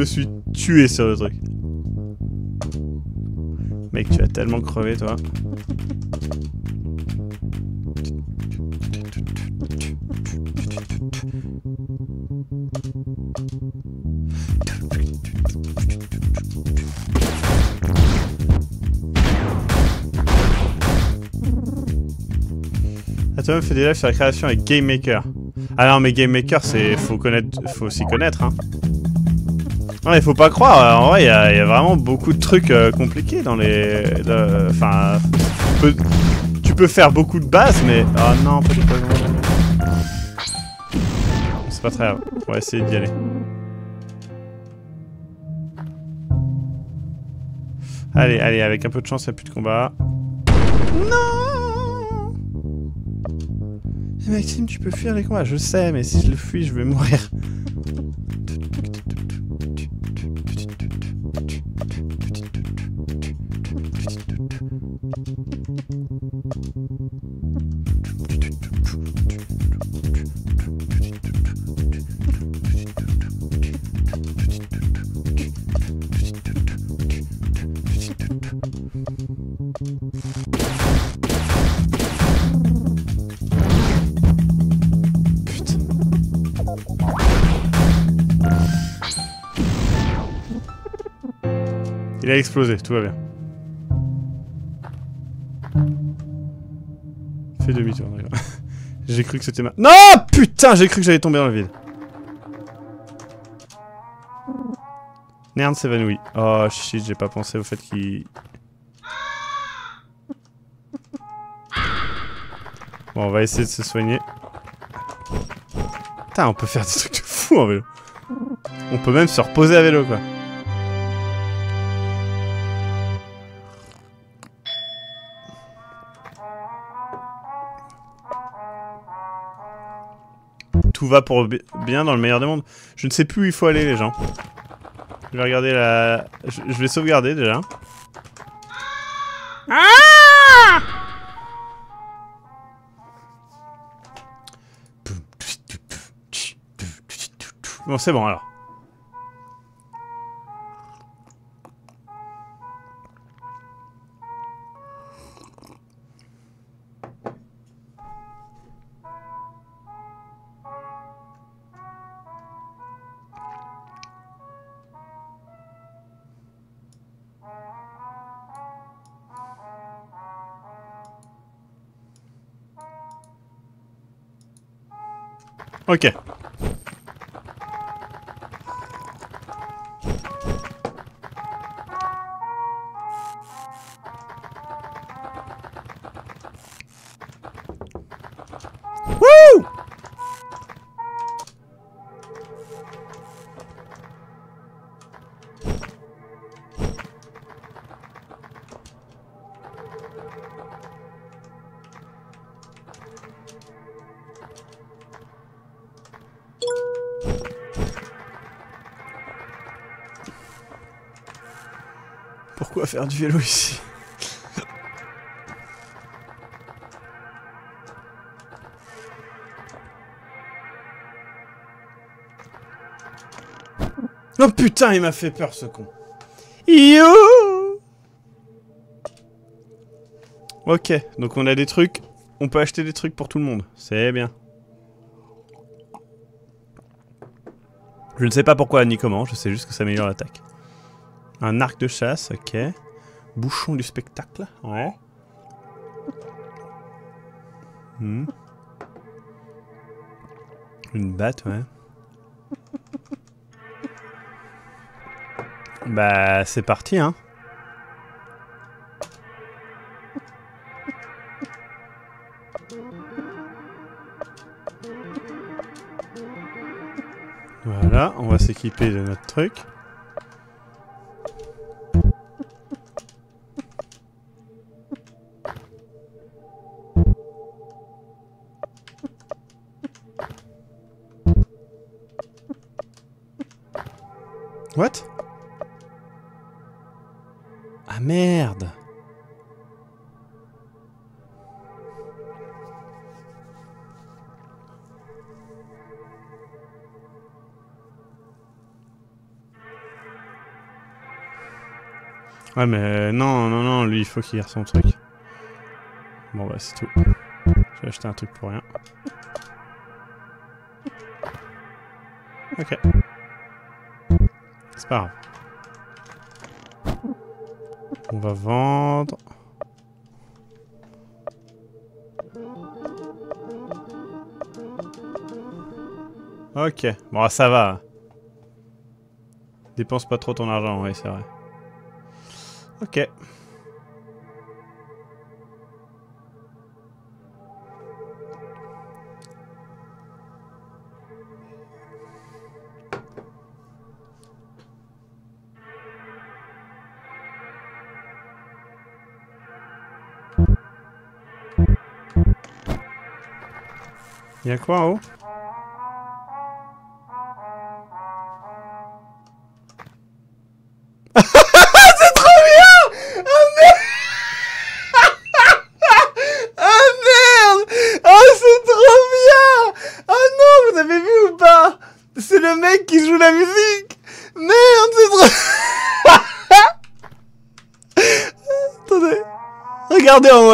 Me suis tué sur le truc. Mec, tu as tellement crevé, toi. Ah, toi, fait des lives sur la création avec Game Maker. Ah non, mais Game Maker, c'est faut connaître, faut s'y connaître, hein. Non, il faut pas croire. En vrai, il y, a vraiment beaucoup de trucs euh, compliqués dans les. Enfin, tu peux, faire beaucoup de bases, mais ah non, peut-être pas. C'est pas très grave. On va essayer d'y aller. Allez, allez, avec un peu de chance, il n'y a plus de combat. Non Maxime, tu peux fuir les combats. Je sais, mais si je le fuis, je vais mourir. Explosé, tout va bien. Fais demi-tour, j'ai cru que c'était ma... Non Putain, j'ai cru que j'allais tomber dans le vide. Nern s'évanouit. Oh shit, j'ai pas pensé au fait qu'il... Bon, on va essayer de se soigner. Putain, on peut faire des trucs de fou en vélo. On peut même se reposer à vélo, quoi. Tout va pour bi- bien dans le meilleur des mondes. Je ne sais plus où il faut aller, les gens. Je vais regarder la... Je, je vais sauvegarder, déjà. Bon, c'est bon, alors. Ok. Faire du vélo ici Oh putain, il m'a fait peur ce con. Yo Ok, donc on a des trucs. On peut acheter des trucs pour tout le monde. C'est bien. Je ne sais pas pourquoi ni comment, je sais juste que ça améliore l'attaque. Un arc de chasse, ok. Bouchon du spectacle, ouais. Hmm. Une batte, ouais. Bah, c'est parti, hein. Voilà, on va s'équiper de notre truc. Ouais, mais non, non, non, lui, il faut qu'il garde son truc. Bon, bah, c'est tout. J'ai acheté un truc pour rien. Ok. C'est pas grave. On va vendre. Ok, bon ça va. Dépense pas trop ton argent, oui c'est vrai. Ok. Y'a quoi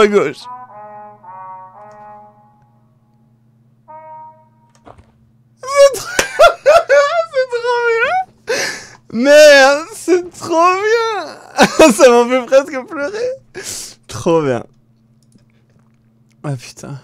c'est trop bien Merde, c'est trop bien Ça m'en fait presque pleurer Trop bien. Ah putain.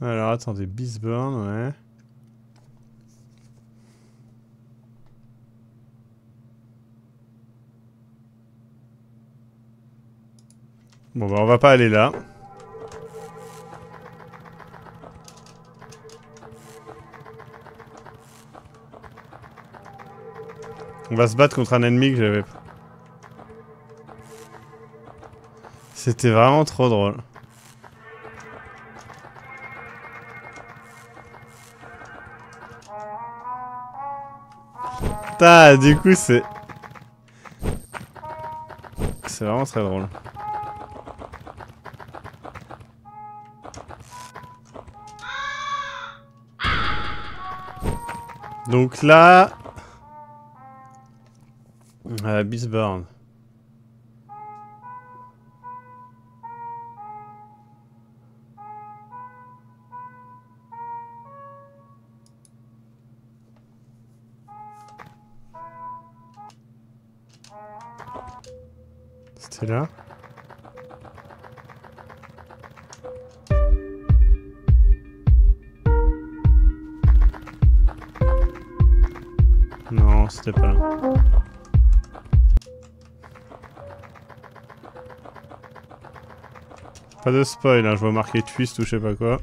Alors attendez, Bisburn, ouais. Bon bah on va pas aller là. On va se battre contre un ennemi que j'avais... C'était vraiment trop drôle. Putain, du coup c'est... C'est vraiment très drôle. Donc là... Euh, Beastburn. De spoil, hein, je vois marqué twist ou je sais pas quoi.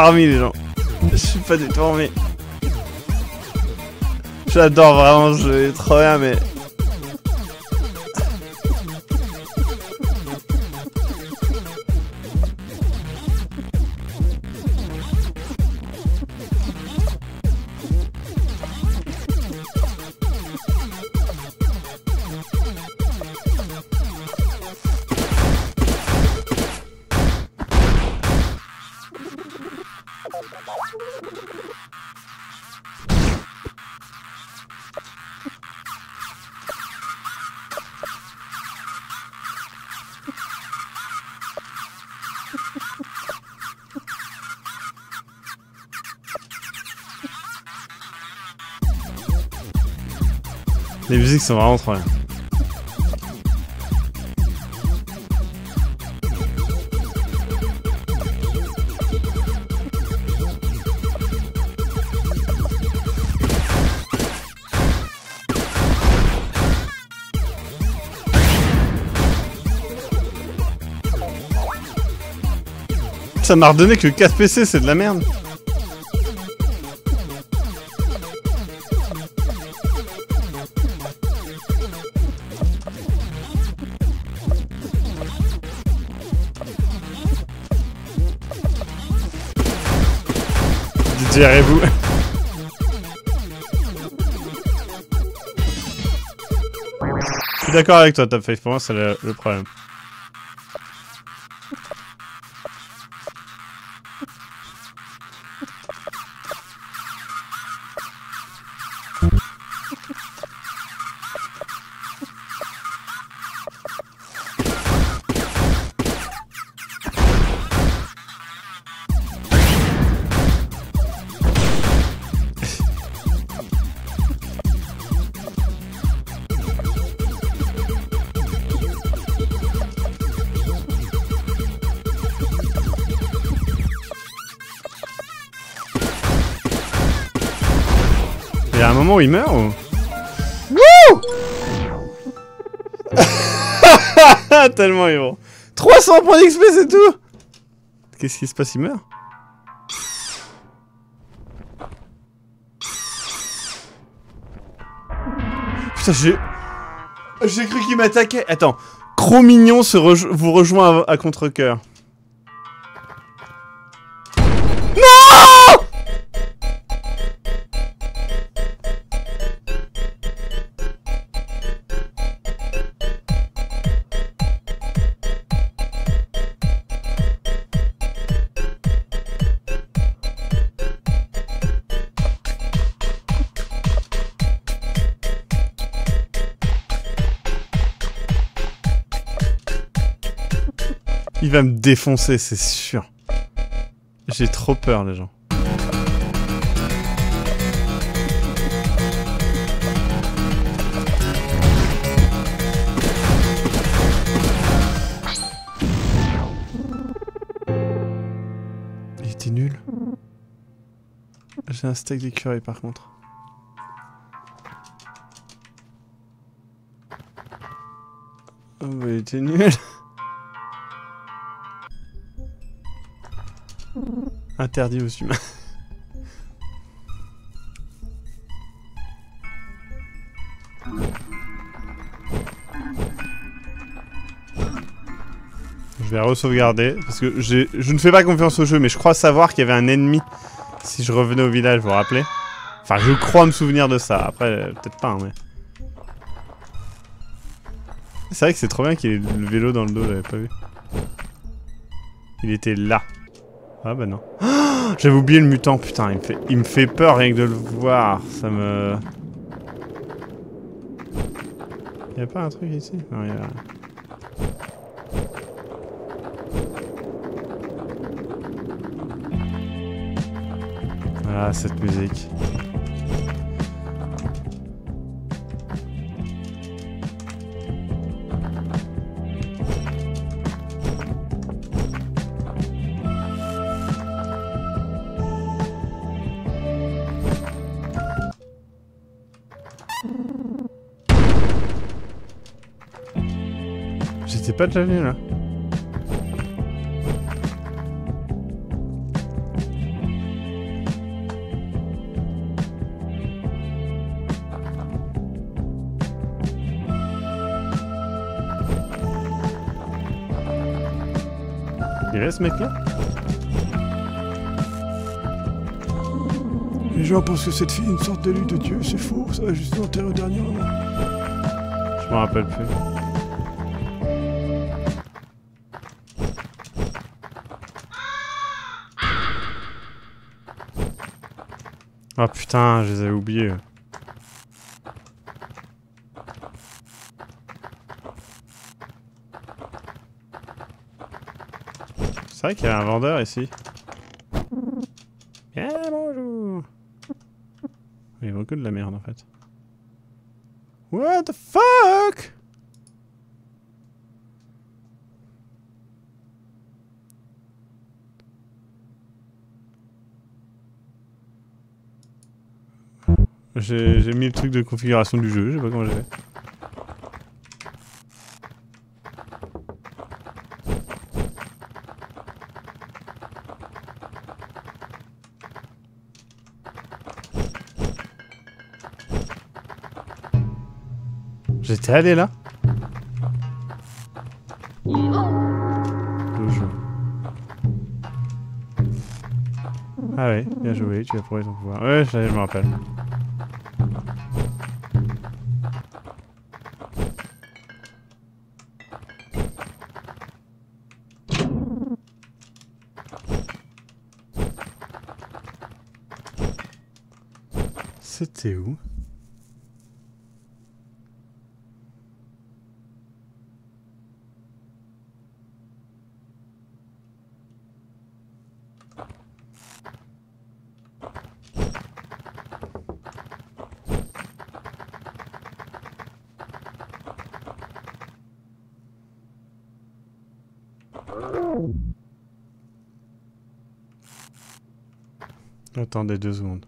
Parmi les gens. Je suis pas du tout. J'adore vraiment est trop bien, mais... sont vraiment trop bien. Ça m'a redonné que le 4 PC, c'est de la merde. Digérez-vous. Je suis d'accord avec toi, Top Face. Pour moi, c'est le, le problème. A un moment où il meurt ou Wouh Tellement vont. 300 points d'XP c'est tout Qu'est-ce qui se passe Il meurt Putain j'ai... J'ai cru qu'il m'attaquait. Attends. Cro-Mignon se vous rejoint à, à contre-coeur. Va me défoncer, c'est sûr. J'ai trop peur, les gens. Il était nul. J'ai un steak d'écureuil par contre. Oh, bah, il était nul. Interdit aux humains. Je vais re-sauvegarder parce que je ne fais pas confiance au jeu, mais je crois savoir qu'il y avait un ennemi si je revenais au village, vous vous rappelez? Enfin, je crois me souvenir de ça. Après, peut-être pas, hein, mais. C'est vrai que c'est trop bien qu'il ait le vélo dans le dos, j'avais pas vu. Il était là. Ah bah non. J'avais oublié le mutant, putain, il me, fait, peur rien que de le voir. Ça me... Y'a pas un truc ici? Non, y'a rien. Ah, cette musique. Pas déjà venu là. Il est ce mec là Les gens pensent que cette fille est une sorte d'élu de Dieu, c'est faux, ça va juste enterrer au dernier moment. Je m'en rappelle plus. Ah putain, je les avais oubliés. C'est vrai qu'il y avait un vendeur ici. Bien bonjour. Il y a de la merde en fait. What the fuck? J'ai mis le truc de configuration du jeu, je sais pas comment j'ai fait. J'étais allé là. Ah ouais, bien joué, tu as prouvé ton pouvoir. Ouais, je me rappelle. C'était où Attendez deux secondes.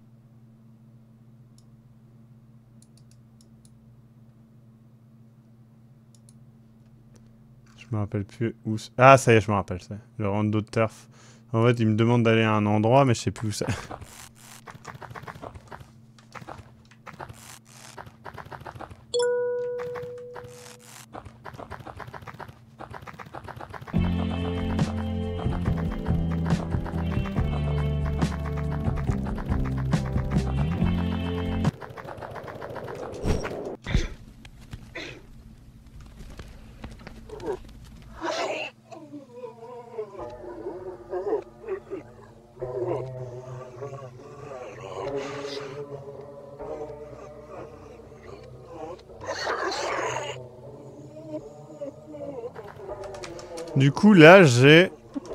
Je me rappelle plus où. Ah, ça y est, je me rappelle. c'est Le rando de turf. En fait, il me demande d'aller à un endroit, mais je sais plus où c'est. coup, là, j'ai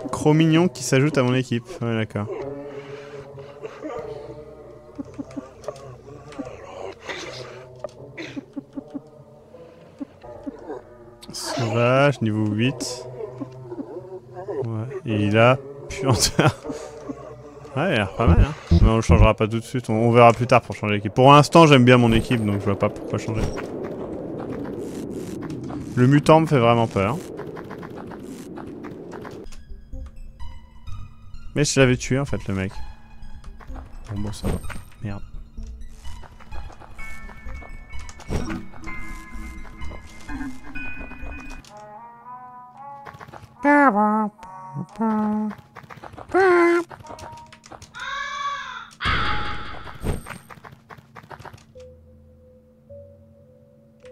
Chromignon qui s'ajoute à mon équipe. Ouais, d'accord. Sauvage, niveau 8. Ouais, et il a puanteur. Ouais, il a l'air pas mal, hein. Mais on le changera pas tout de suite, on, on verra plus tard pour changer l'équipe. Pour l'instant, j'aime bien mon équipe, donc je vois pas pourquoi changer. Le mutant me fait vraiment peur. Mais je l'avais tué en fait le mec. Bon bon ça va. Merde.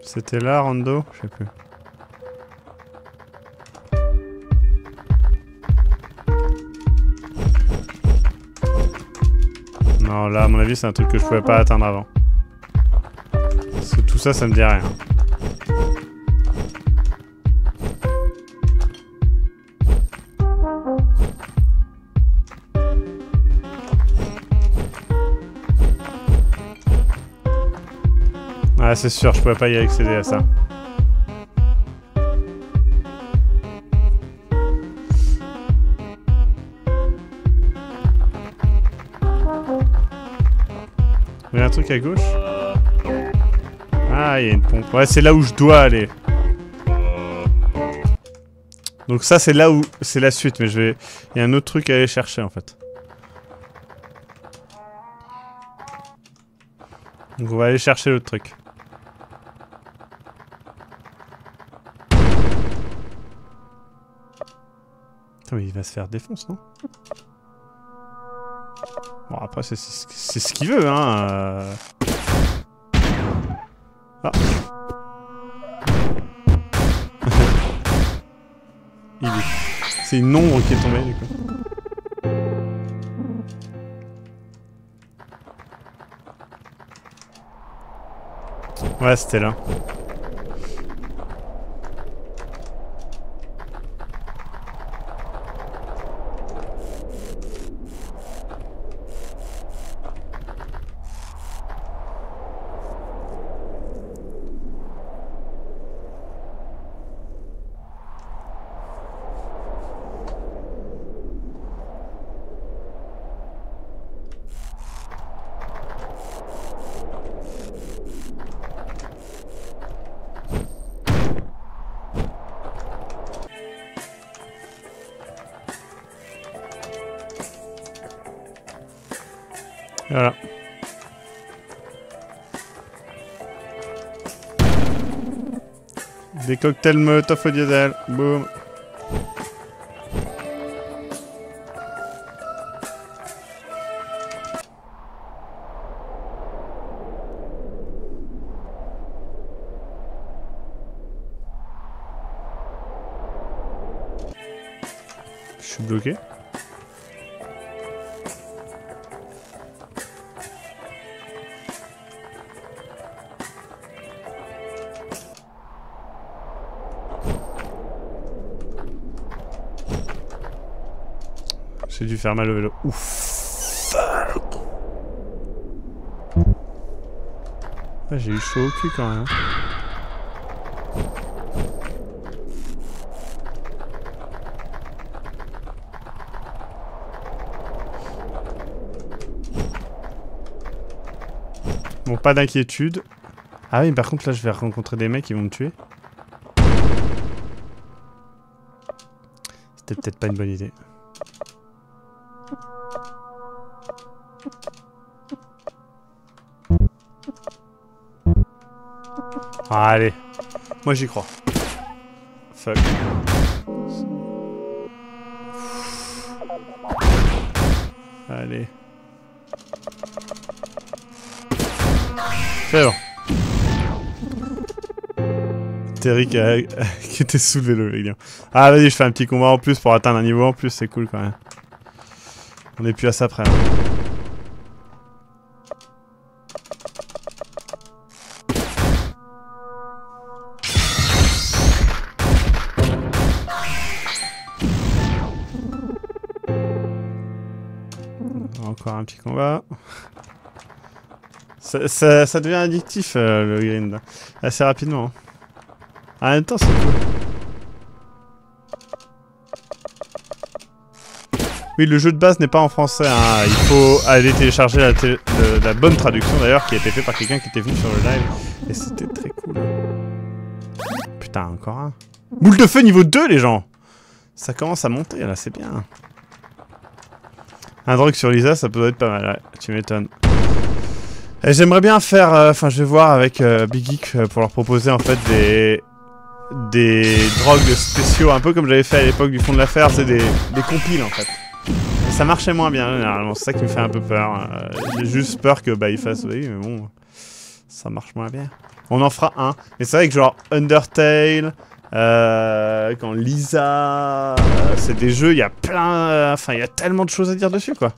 C'était là Rando? Je sais plus. C'est un truc que je pouvais pas atteindre avant. Parce que tout ça, ça me dit rien. Ah, c'est sûr, je pouvais pas y accéder à ça. Il y a un truc à gauche Ah, il y a une pompe. Ouais, c'est là où je dois aller. Donc ça, c'est là où... C'est la suite, mais je vais... Il y a un autre truc à aller chercher, en fait. Donc on va aller chercher l'autre truc. Putain, il va se faire défonce, non? Bon, après, c'est ce qu'il veut, hein. euh. Ah. C'est une ombre qui est tombée, du coup. Ouais, c'était là. Des cocktails Molotov au diesel. Boum. Faire mal au vélo. Ouf. Ah, J'ai eu chaud au cul quand même. Bon, pas d'inquiétude. Ah oui, par contre, là, je vais rencontrer des mecs qui vont me tuer. C'était peut-être pas une bonne idée. Allez. Moi, j'y crois. Fuck. Allez. C'est bon. Terry qui, a- qui était sous le vélo, les gars. Ah, vas-y, je fais un petit combat en plus pour atteindre un niveau en plus, c'est cool quand même. On est plus à ça près. là. Petit combat. Ça, devient addictif euh, le grind. Assez rapidement. hein. En même temps, c'est cool. Oui, le jeu de base n'est pas en français. hein. Il faut aller télécharger la, la bonne traduction d'ailleurs qui a été faite par quelqu'un qui était venu sur le live. Et c'était très cool. Putain, encore un. Boule de feu niveau 2, les gens Ça commence à monter là, c'est bien. Un drogue sur Lisa, ça peut être pas mal, ouais. Tu m'étonnes. J'aimerais bien faire, euh, enfin je vais voir avec euh, Big Geek euh, pour leur proposer en fait des des drogues spéciaux, un peu comme j'avais fait à l'époque du fond de l'affaire, c'est des, des compiles en fait. Et ça marchait moins bien généralement, c'est ça qui me fait un peu peur. J'ai juste peur que bah ils fassent, oui mais bon, ça marche moins bien. On en fera un, mais c'est vrai que genre Undertale, euh, quand Lisa, euh, c'est des jeux, il y a plein, euh, enfin il y a tellement de choses à dire dessus quoi.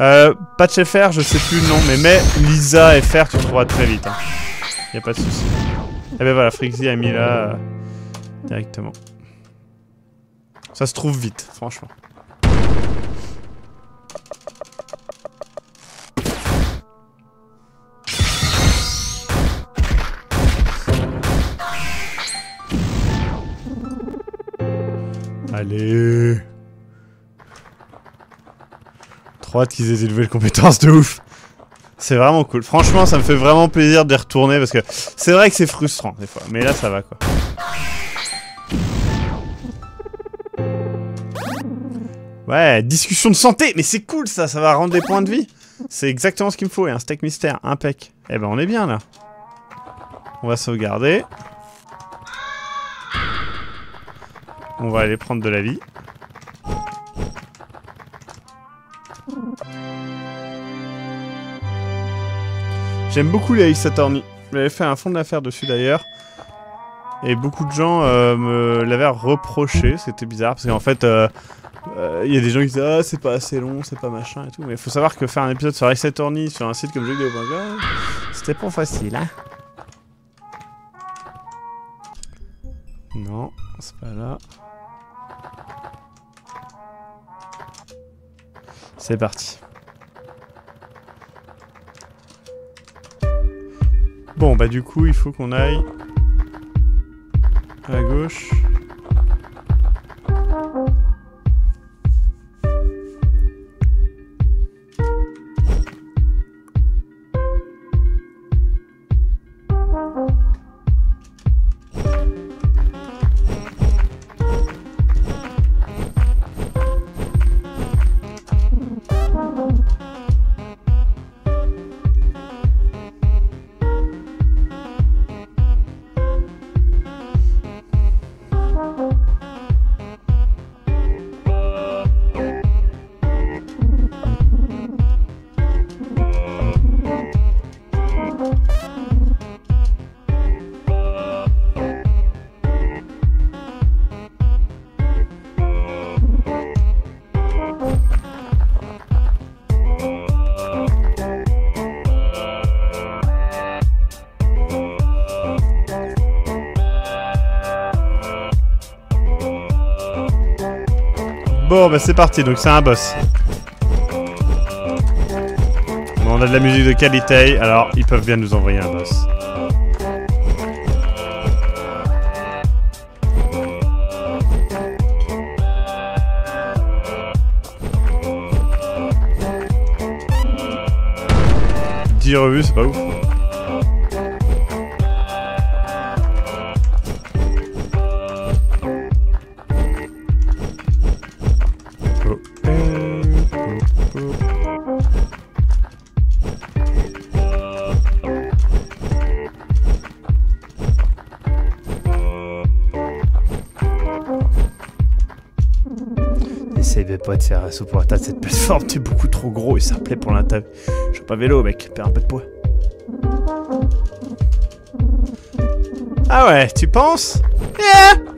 Euh, Patch FR, je sais plus le nom, mais mets Lisa FR, tu trouveras très vite. Hein. Y a pas de souci. Et ben voilà, Frixie a mis là euh, directement. Ça se trouve vite, franchement. Allez. Trop hâte qu'ils aient des nouvelles compétences de ouf. C'est vraiment cool. Franchement, ça me fait vraiment plaisir d'y retourner parce que c'est vrai que c'est frustrant des fois. Mais là, ça va quoi. Ouais, discussion de santé. Mais c'est cool ça, ça va rendre des points de vie. C'est exactement ce qu'il me faut. Et un steak mystère, impec. Eh ben, on est bien là. On va sauvegarder. On va aller prendre de la vie. J'aime beaucoup les Ace Attorney. J'avais fait un fond de l'affaire dessus d'ailleurs. Et beaucoup de gens euh, me l'avaient reproché. C'était bizarre parce qu'en fait, euh, euh, il y a des gens qui disaient Ah, c'est pas assez long, c'est pas machin et tout. Mais il faut savoir que faire un épisode sur Ace Attorney sur un site comme jeuxvideo.com, c'était pas facile, hein. Non, c'est pas là. C'est parti. Bon, bah du coup, il faut qu'on aille à gauche. Bon, bah c'est parti, donc c'est un boss. On a de la musique de qualité, alors ils peuvent bien nous envoyer un boss. Dix revues, c'est pas ouf. Assaut pour atteindre cette plateforme, t'es beaucoup trop gros et ça plaît pour l'interview. Je suis pas vélo, mec, perds un peu de poids. Ah ouais, tu penses? Yeah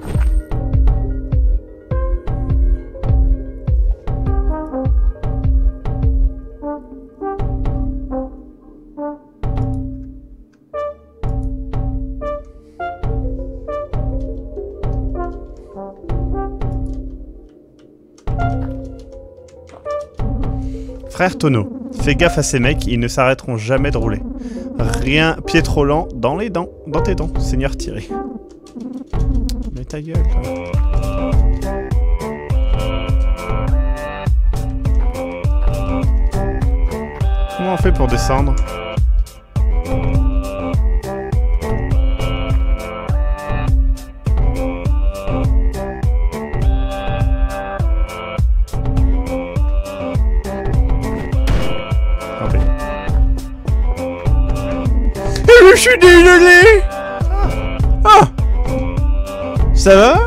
Frère Tonneau, fais gaffe à ces mecs, ils ne s'arrêteront jamais de rouler. Rien, pied trop lent, dans les dents, dans tes dents, Seigneur Thierry. Mais ta gueule. Comment on fait pour descendre? Suis désolé Ah Ça va?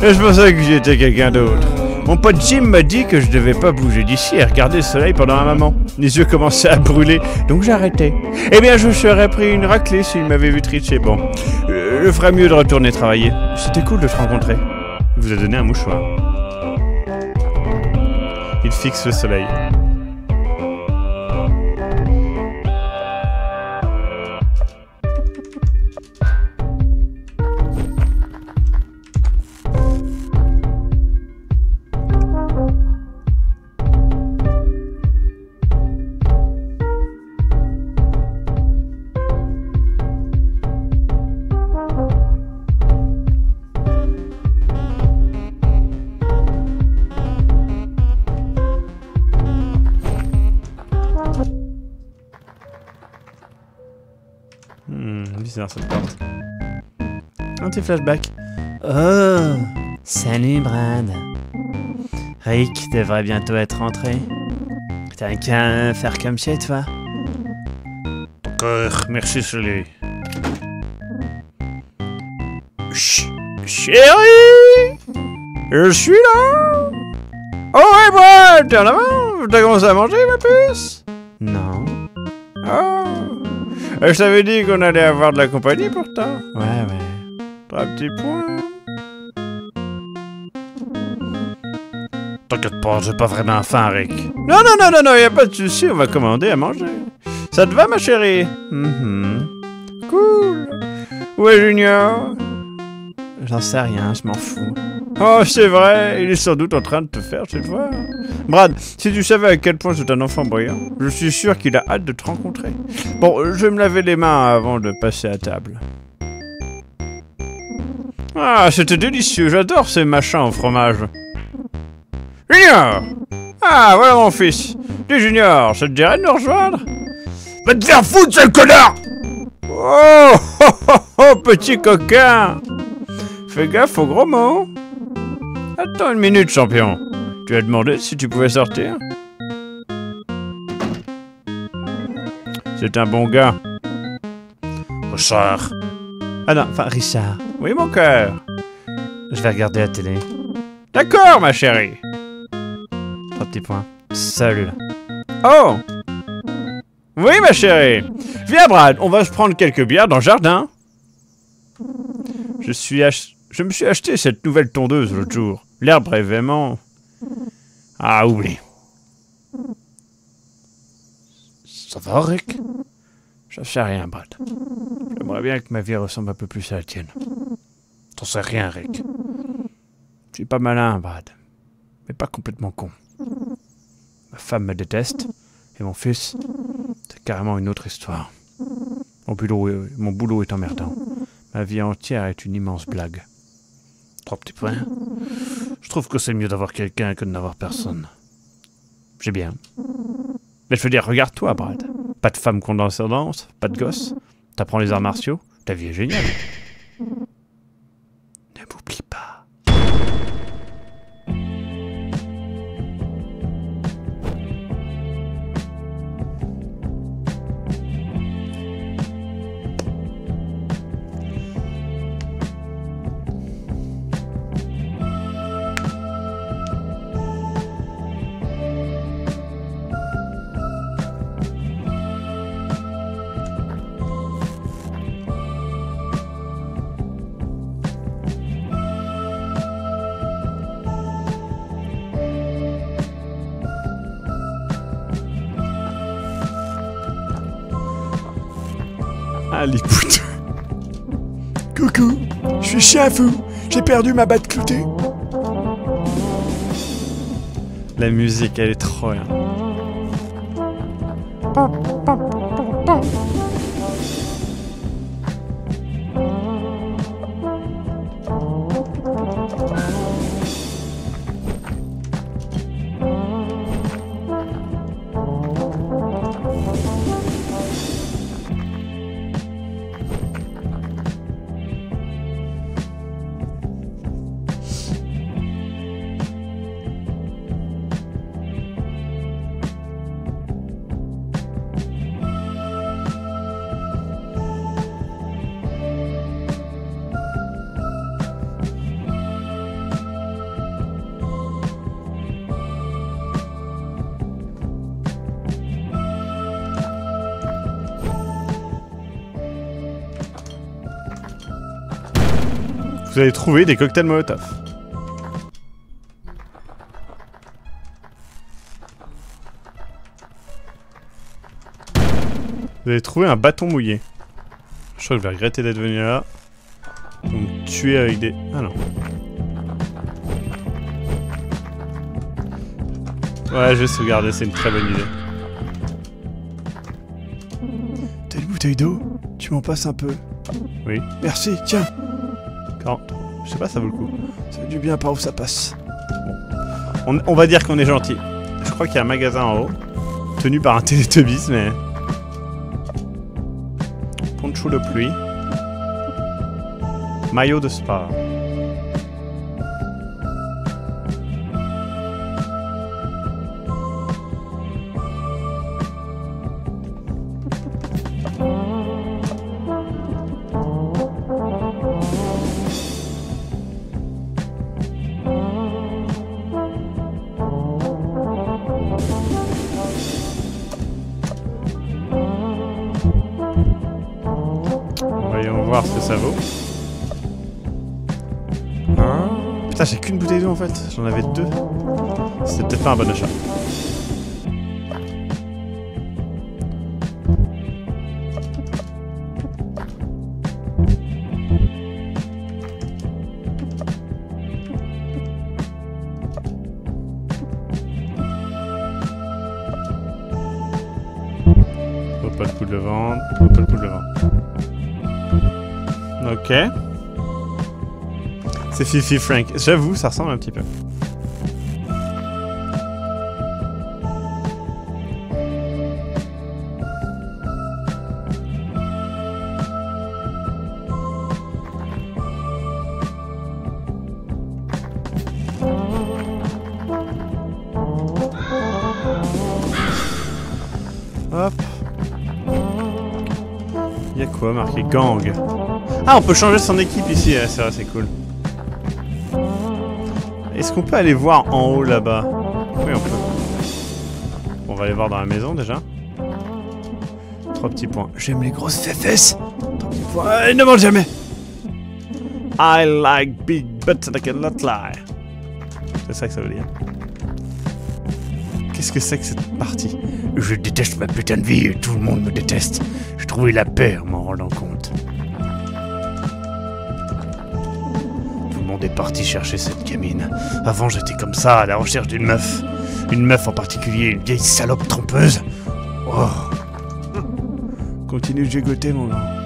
Je pensais que j'étais quelqu'un d'autre. Mon pote Jim m'a dit que je devais pas bouger d'ici et regarder le soleil pendant un moment. Les yeux commençaient à brûler, donc arrêté. Eh bien, je serais pris une raclée s'il m'avait vu tricher. Bon, je ferais mieux de retourner travailler. C'était cool de te rencontrer. Il vous a donné un mouchoir. Il fixe le soleil. Un petit flashback. Oh, salut Brad. Rick devrait bientôt être rentré. T'as qu'à faire comme chez toi. D'accord, merci Sully. Ch chérie Je suis là Oh ouais, moi, t'es en avant T'as commencé à manger, ma puce? Non. Oh Je t'avais dit qu'on allait avoir de la compagnie pourtant. Ouais, ouais. Trois petits points. T'inquiète pas, j'ai pas vraiment faim, Rick. Non, non, non, non, non, y a pas de souci, on va commander à manger. Ça te va, ma chérie? Mhm. Cool. Où est Junior? J'en sais rien, je m'en fous. Oh, c'est vrai, il est sans doute en train de te faire cette fois. Brad, si tu savais à quel point c'est un enfant brillant, je suis sûr qu'il a hâte de te rencontrer. Bon, je vais me laver les mains avant de passer à table. Ah, c'était délicieux, j'adore ces machins au fromage. Junior Ah, voilà mon fils. Dis Junior, ça te dirait de nous rejoindre? Va te faire foutre, sale connard Oh, oh, oh, oh, petit coquin Fais gaffe aux gros mots. Attends une minute, champion. Tu as demandé si tu pouvais sortir? C'est un bon gars. Richard. Ah non, enfin Richard. Oui, mon cœur. Je vais regarder la télé. D'accord, ma chérie. Trois petits points. Seul. Oh Oui, ma chérie. Viens, Brad, on va se prendre quelques bières dans le jardin. Je suis Je me suis acheté cette nouvelle tondeuse l'autre jour. L'herbe est vraiment... Ah, oublie. Ça va, Rick? Je sais rien, Brad. J'aimerais bien que ma vie ressemble un peu plus à la tienne. T'en sais rien, Rick. Je suis pas malin, Brad. mais pas complètement con. Ma femme me déteste, et mon fils, c'est carrément une autre histoire. Mon boulot, est- emmerdant. Ma vie entière est une immense blague. Trois petits points. Je trouve que c'est mieux d'avoir quelqu'un que de n'avoir personne. J'ai bien. Mais je veux dire, regarde-toi, Brad. Pas de femme condescendante, pas de gosse. T'apprends les arts martiaux, ta vie est géniale. Chien fou. J'ai perdu ma batte cloutée. La musique, elle est trop bien. Avez trouvé des cocktails Molotov. Vous avez trouvé un bâton mouillé. Je crois que je vais regretter d'être venu là. Pour me tuer avec des... Ah non. Ouais, je vais sauvegarder, c'est une très bonne idée. T'as une bouteille d'eau? Tu m'en passes un peu Oui. Merci, tiens. 40. Je sais pas, ça vaut le coup. Ça fait du bien par où ça passe. On, va dire qu'on est gentil. Je crois qu'il y a un magasin en haut. Tenu par un Teletubbies, mais... Poncho de pluie. Maillot de spa. Ok. C'est Fifi Frank. J'avoue, ça ressemble un petit peu. Hop. Y a quoi marqué? Gang Ah, on peut changer son équipe ici, ouais, c'est cool. Est-ce qu'on peut aller voir en haut là-bas? Oui, on peut. On va aller voir dans la maison déjà. Trois petits points. J'aime les grosses fesses. Trois ne mange jamais. I like big butts and I cannot lie. C'est ça que ça veut dire. Qu'est-ce que c'est que cette partie? Je déteste ma putain de vie et tout le monde me déteste. J'ai trouvé la paix en m'en rendant compte. Parti chercher cette gamine. Avant, j'étais comme ça, à la recherche d'une meuf. Une meuf en particulier, une vieille salope trompeuse. Oh. Continue de gigoter, mon gars.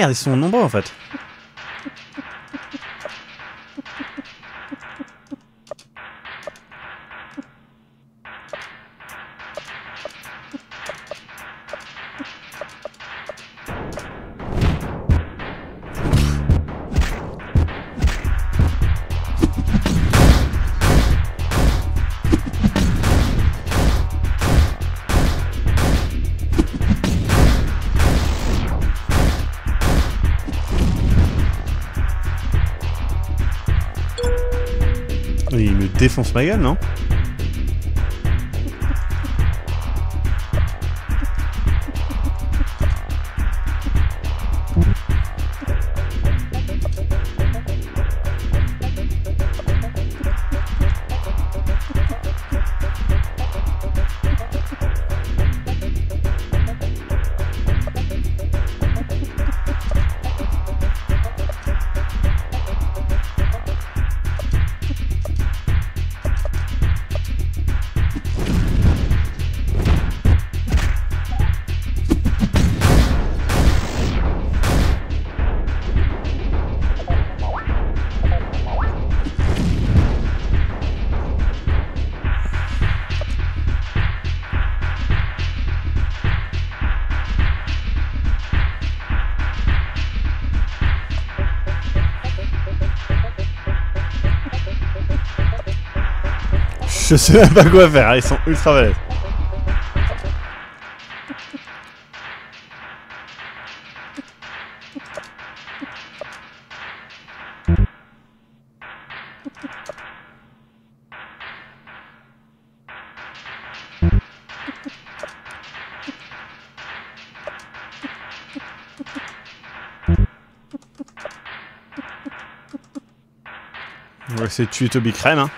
Merde, ils sont nombreux en fait. Me défonce Je sais même pas quoi faire, ils sont ultra balèzes. On va essayer de tuer Toby Crème, hein.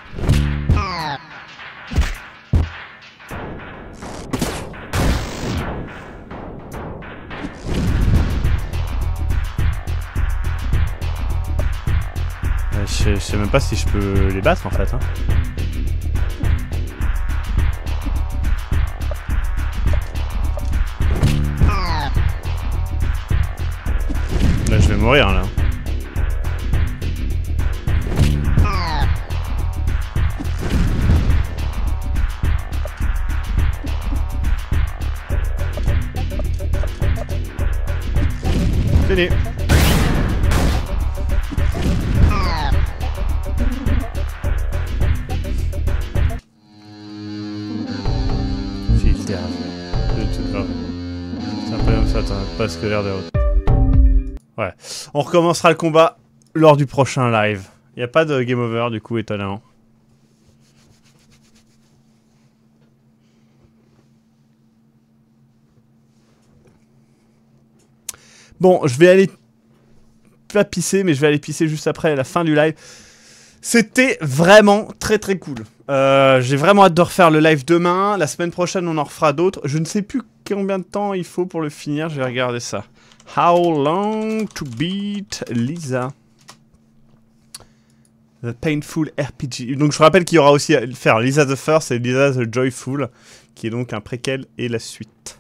Même pas si je peux les battre en fait. Hein. Là je vais mourir là. Fini. T'as pas l'air de. Ouais. On recommencera le combat lors du prochain live. Y a pas de game over du coup, étonnant. Bon, je vais aller pas pisser, mais je vais aller pisser juste après la fin du live. C'était vraiment très très cool. Euh, J'ai vraiment hâte de refaire le live demain. La semaine prochaine, on en refera d'autres. Je ne sais plus combien de temps il faut pour le finir. Je vais regarder ça. How long to beat Lisa? The Painful RPG. Donc je rappelle qu'il y aura aussi à faire Lisa the First et Lisa the Joyful, qui est donc un préquel et la suite.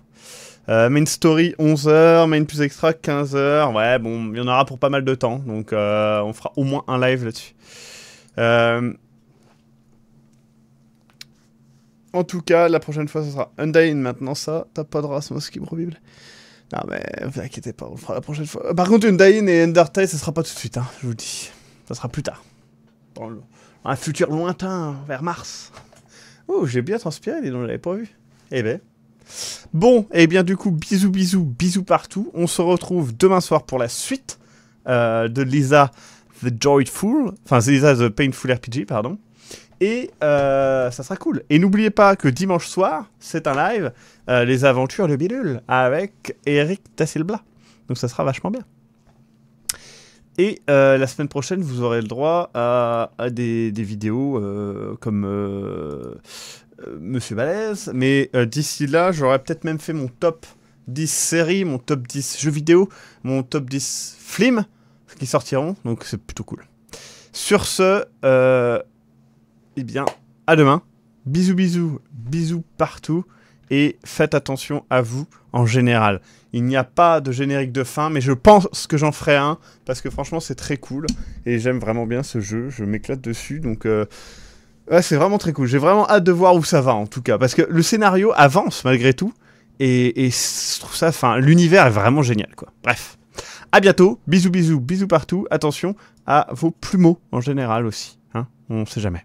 Euh, main story 11h, main plus extra 15h. Ouais, bon, il y en aura pour pas mal de temps, donc euh, on fera au moins un live là-dessus. Euh, En tout cas, la prochaine fois, ce sera Undying maintenant, ça. T'as pas de Rasmus qui Bible. Non, mais vous inquiétez pas, on fera la prochaine fois. Euh, Par contre, Undying et Undertale, ça sera pas tout de suite, hein, je vous le dis. Ça sera plus tard. Dans un futur lointain, vers mars. Oh, j'ai bien transpiré, dis donc, je l'avais pas vu. Eh ben. Bon, et bien du coup, bisous, bisous, bisous partout. On se retrouve demain soir pour la suite euh, de Lisa the Joyful. Enfin, c'est the Painful RPG, pardon. Et euh, ça sera cool. Et n'oubliez pas que dimanche soir, c'est un live, euh, Les Aventures de Bidule, avec Eric Tassilbla. Donc ça sera vachement bien. Et euh, la semaine prochaine, vous aurez le droit à, des, vidéos comme Monsieur Balèze. Mais d'ici là, j'aurais peut-être même fait mon top 10 séries, mon top 10 jeux vidéo, mon top 10 films qui sortiront. Donc c'est plutôt cool. Sur ce, euh, eh bien, à demain. Bisous, bisous, bisous partout. Et faites attention à vous en général. Il n'y a pas de générique de fin, mais je pense que j'en ferai un. Parce que franchement, c'est très cool. Et j'aime vraiment bien ce jeu. Je m'éclate dessus. Donc, euh, c'est vraiment très cool. J'ai vraiment hâte de voir où ça va, en tout cas. Parce que le scénario avance malgré tout. Et, et je trouve ça, enfin, l'univers est vraiment génial, quoi. Bref. À bientôt. Bisous, bisous, bisous partout. Attention à vos plumeaux en général aussi. Hein On sait jamais.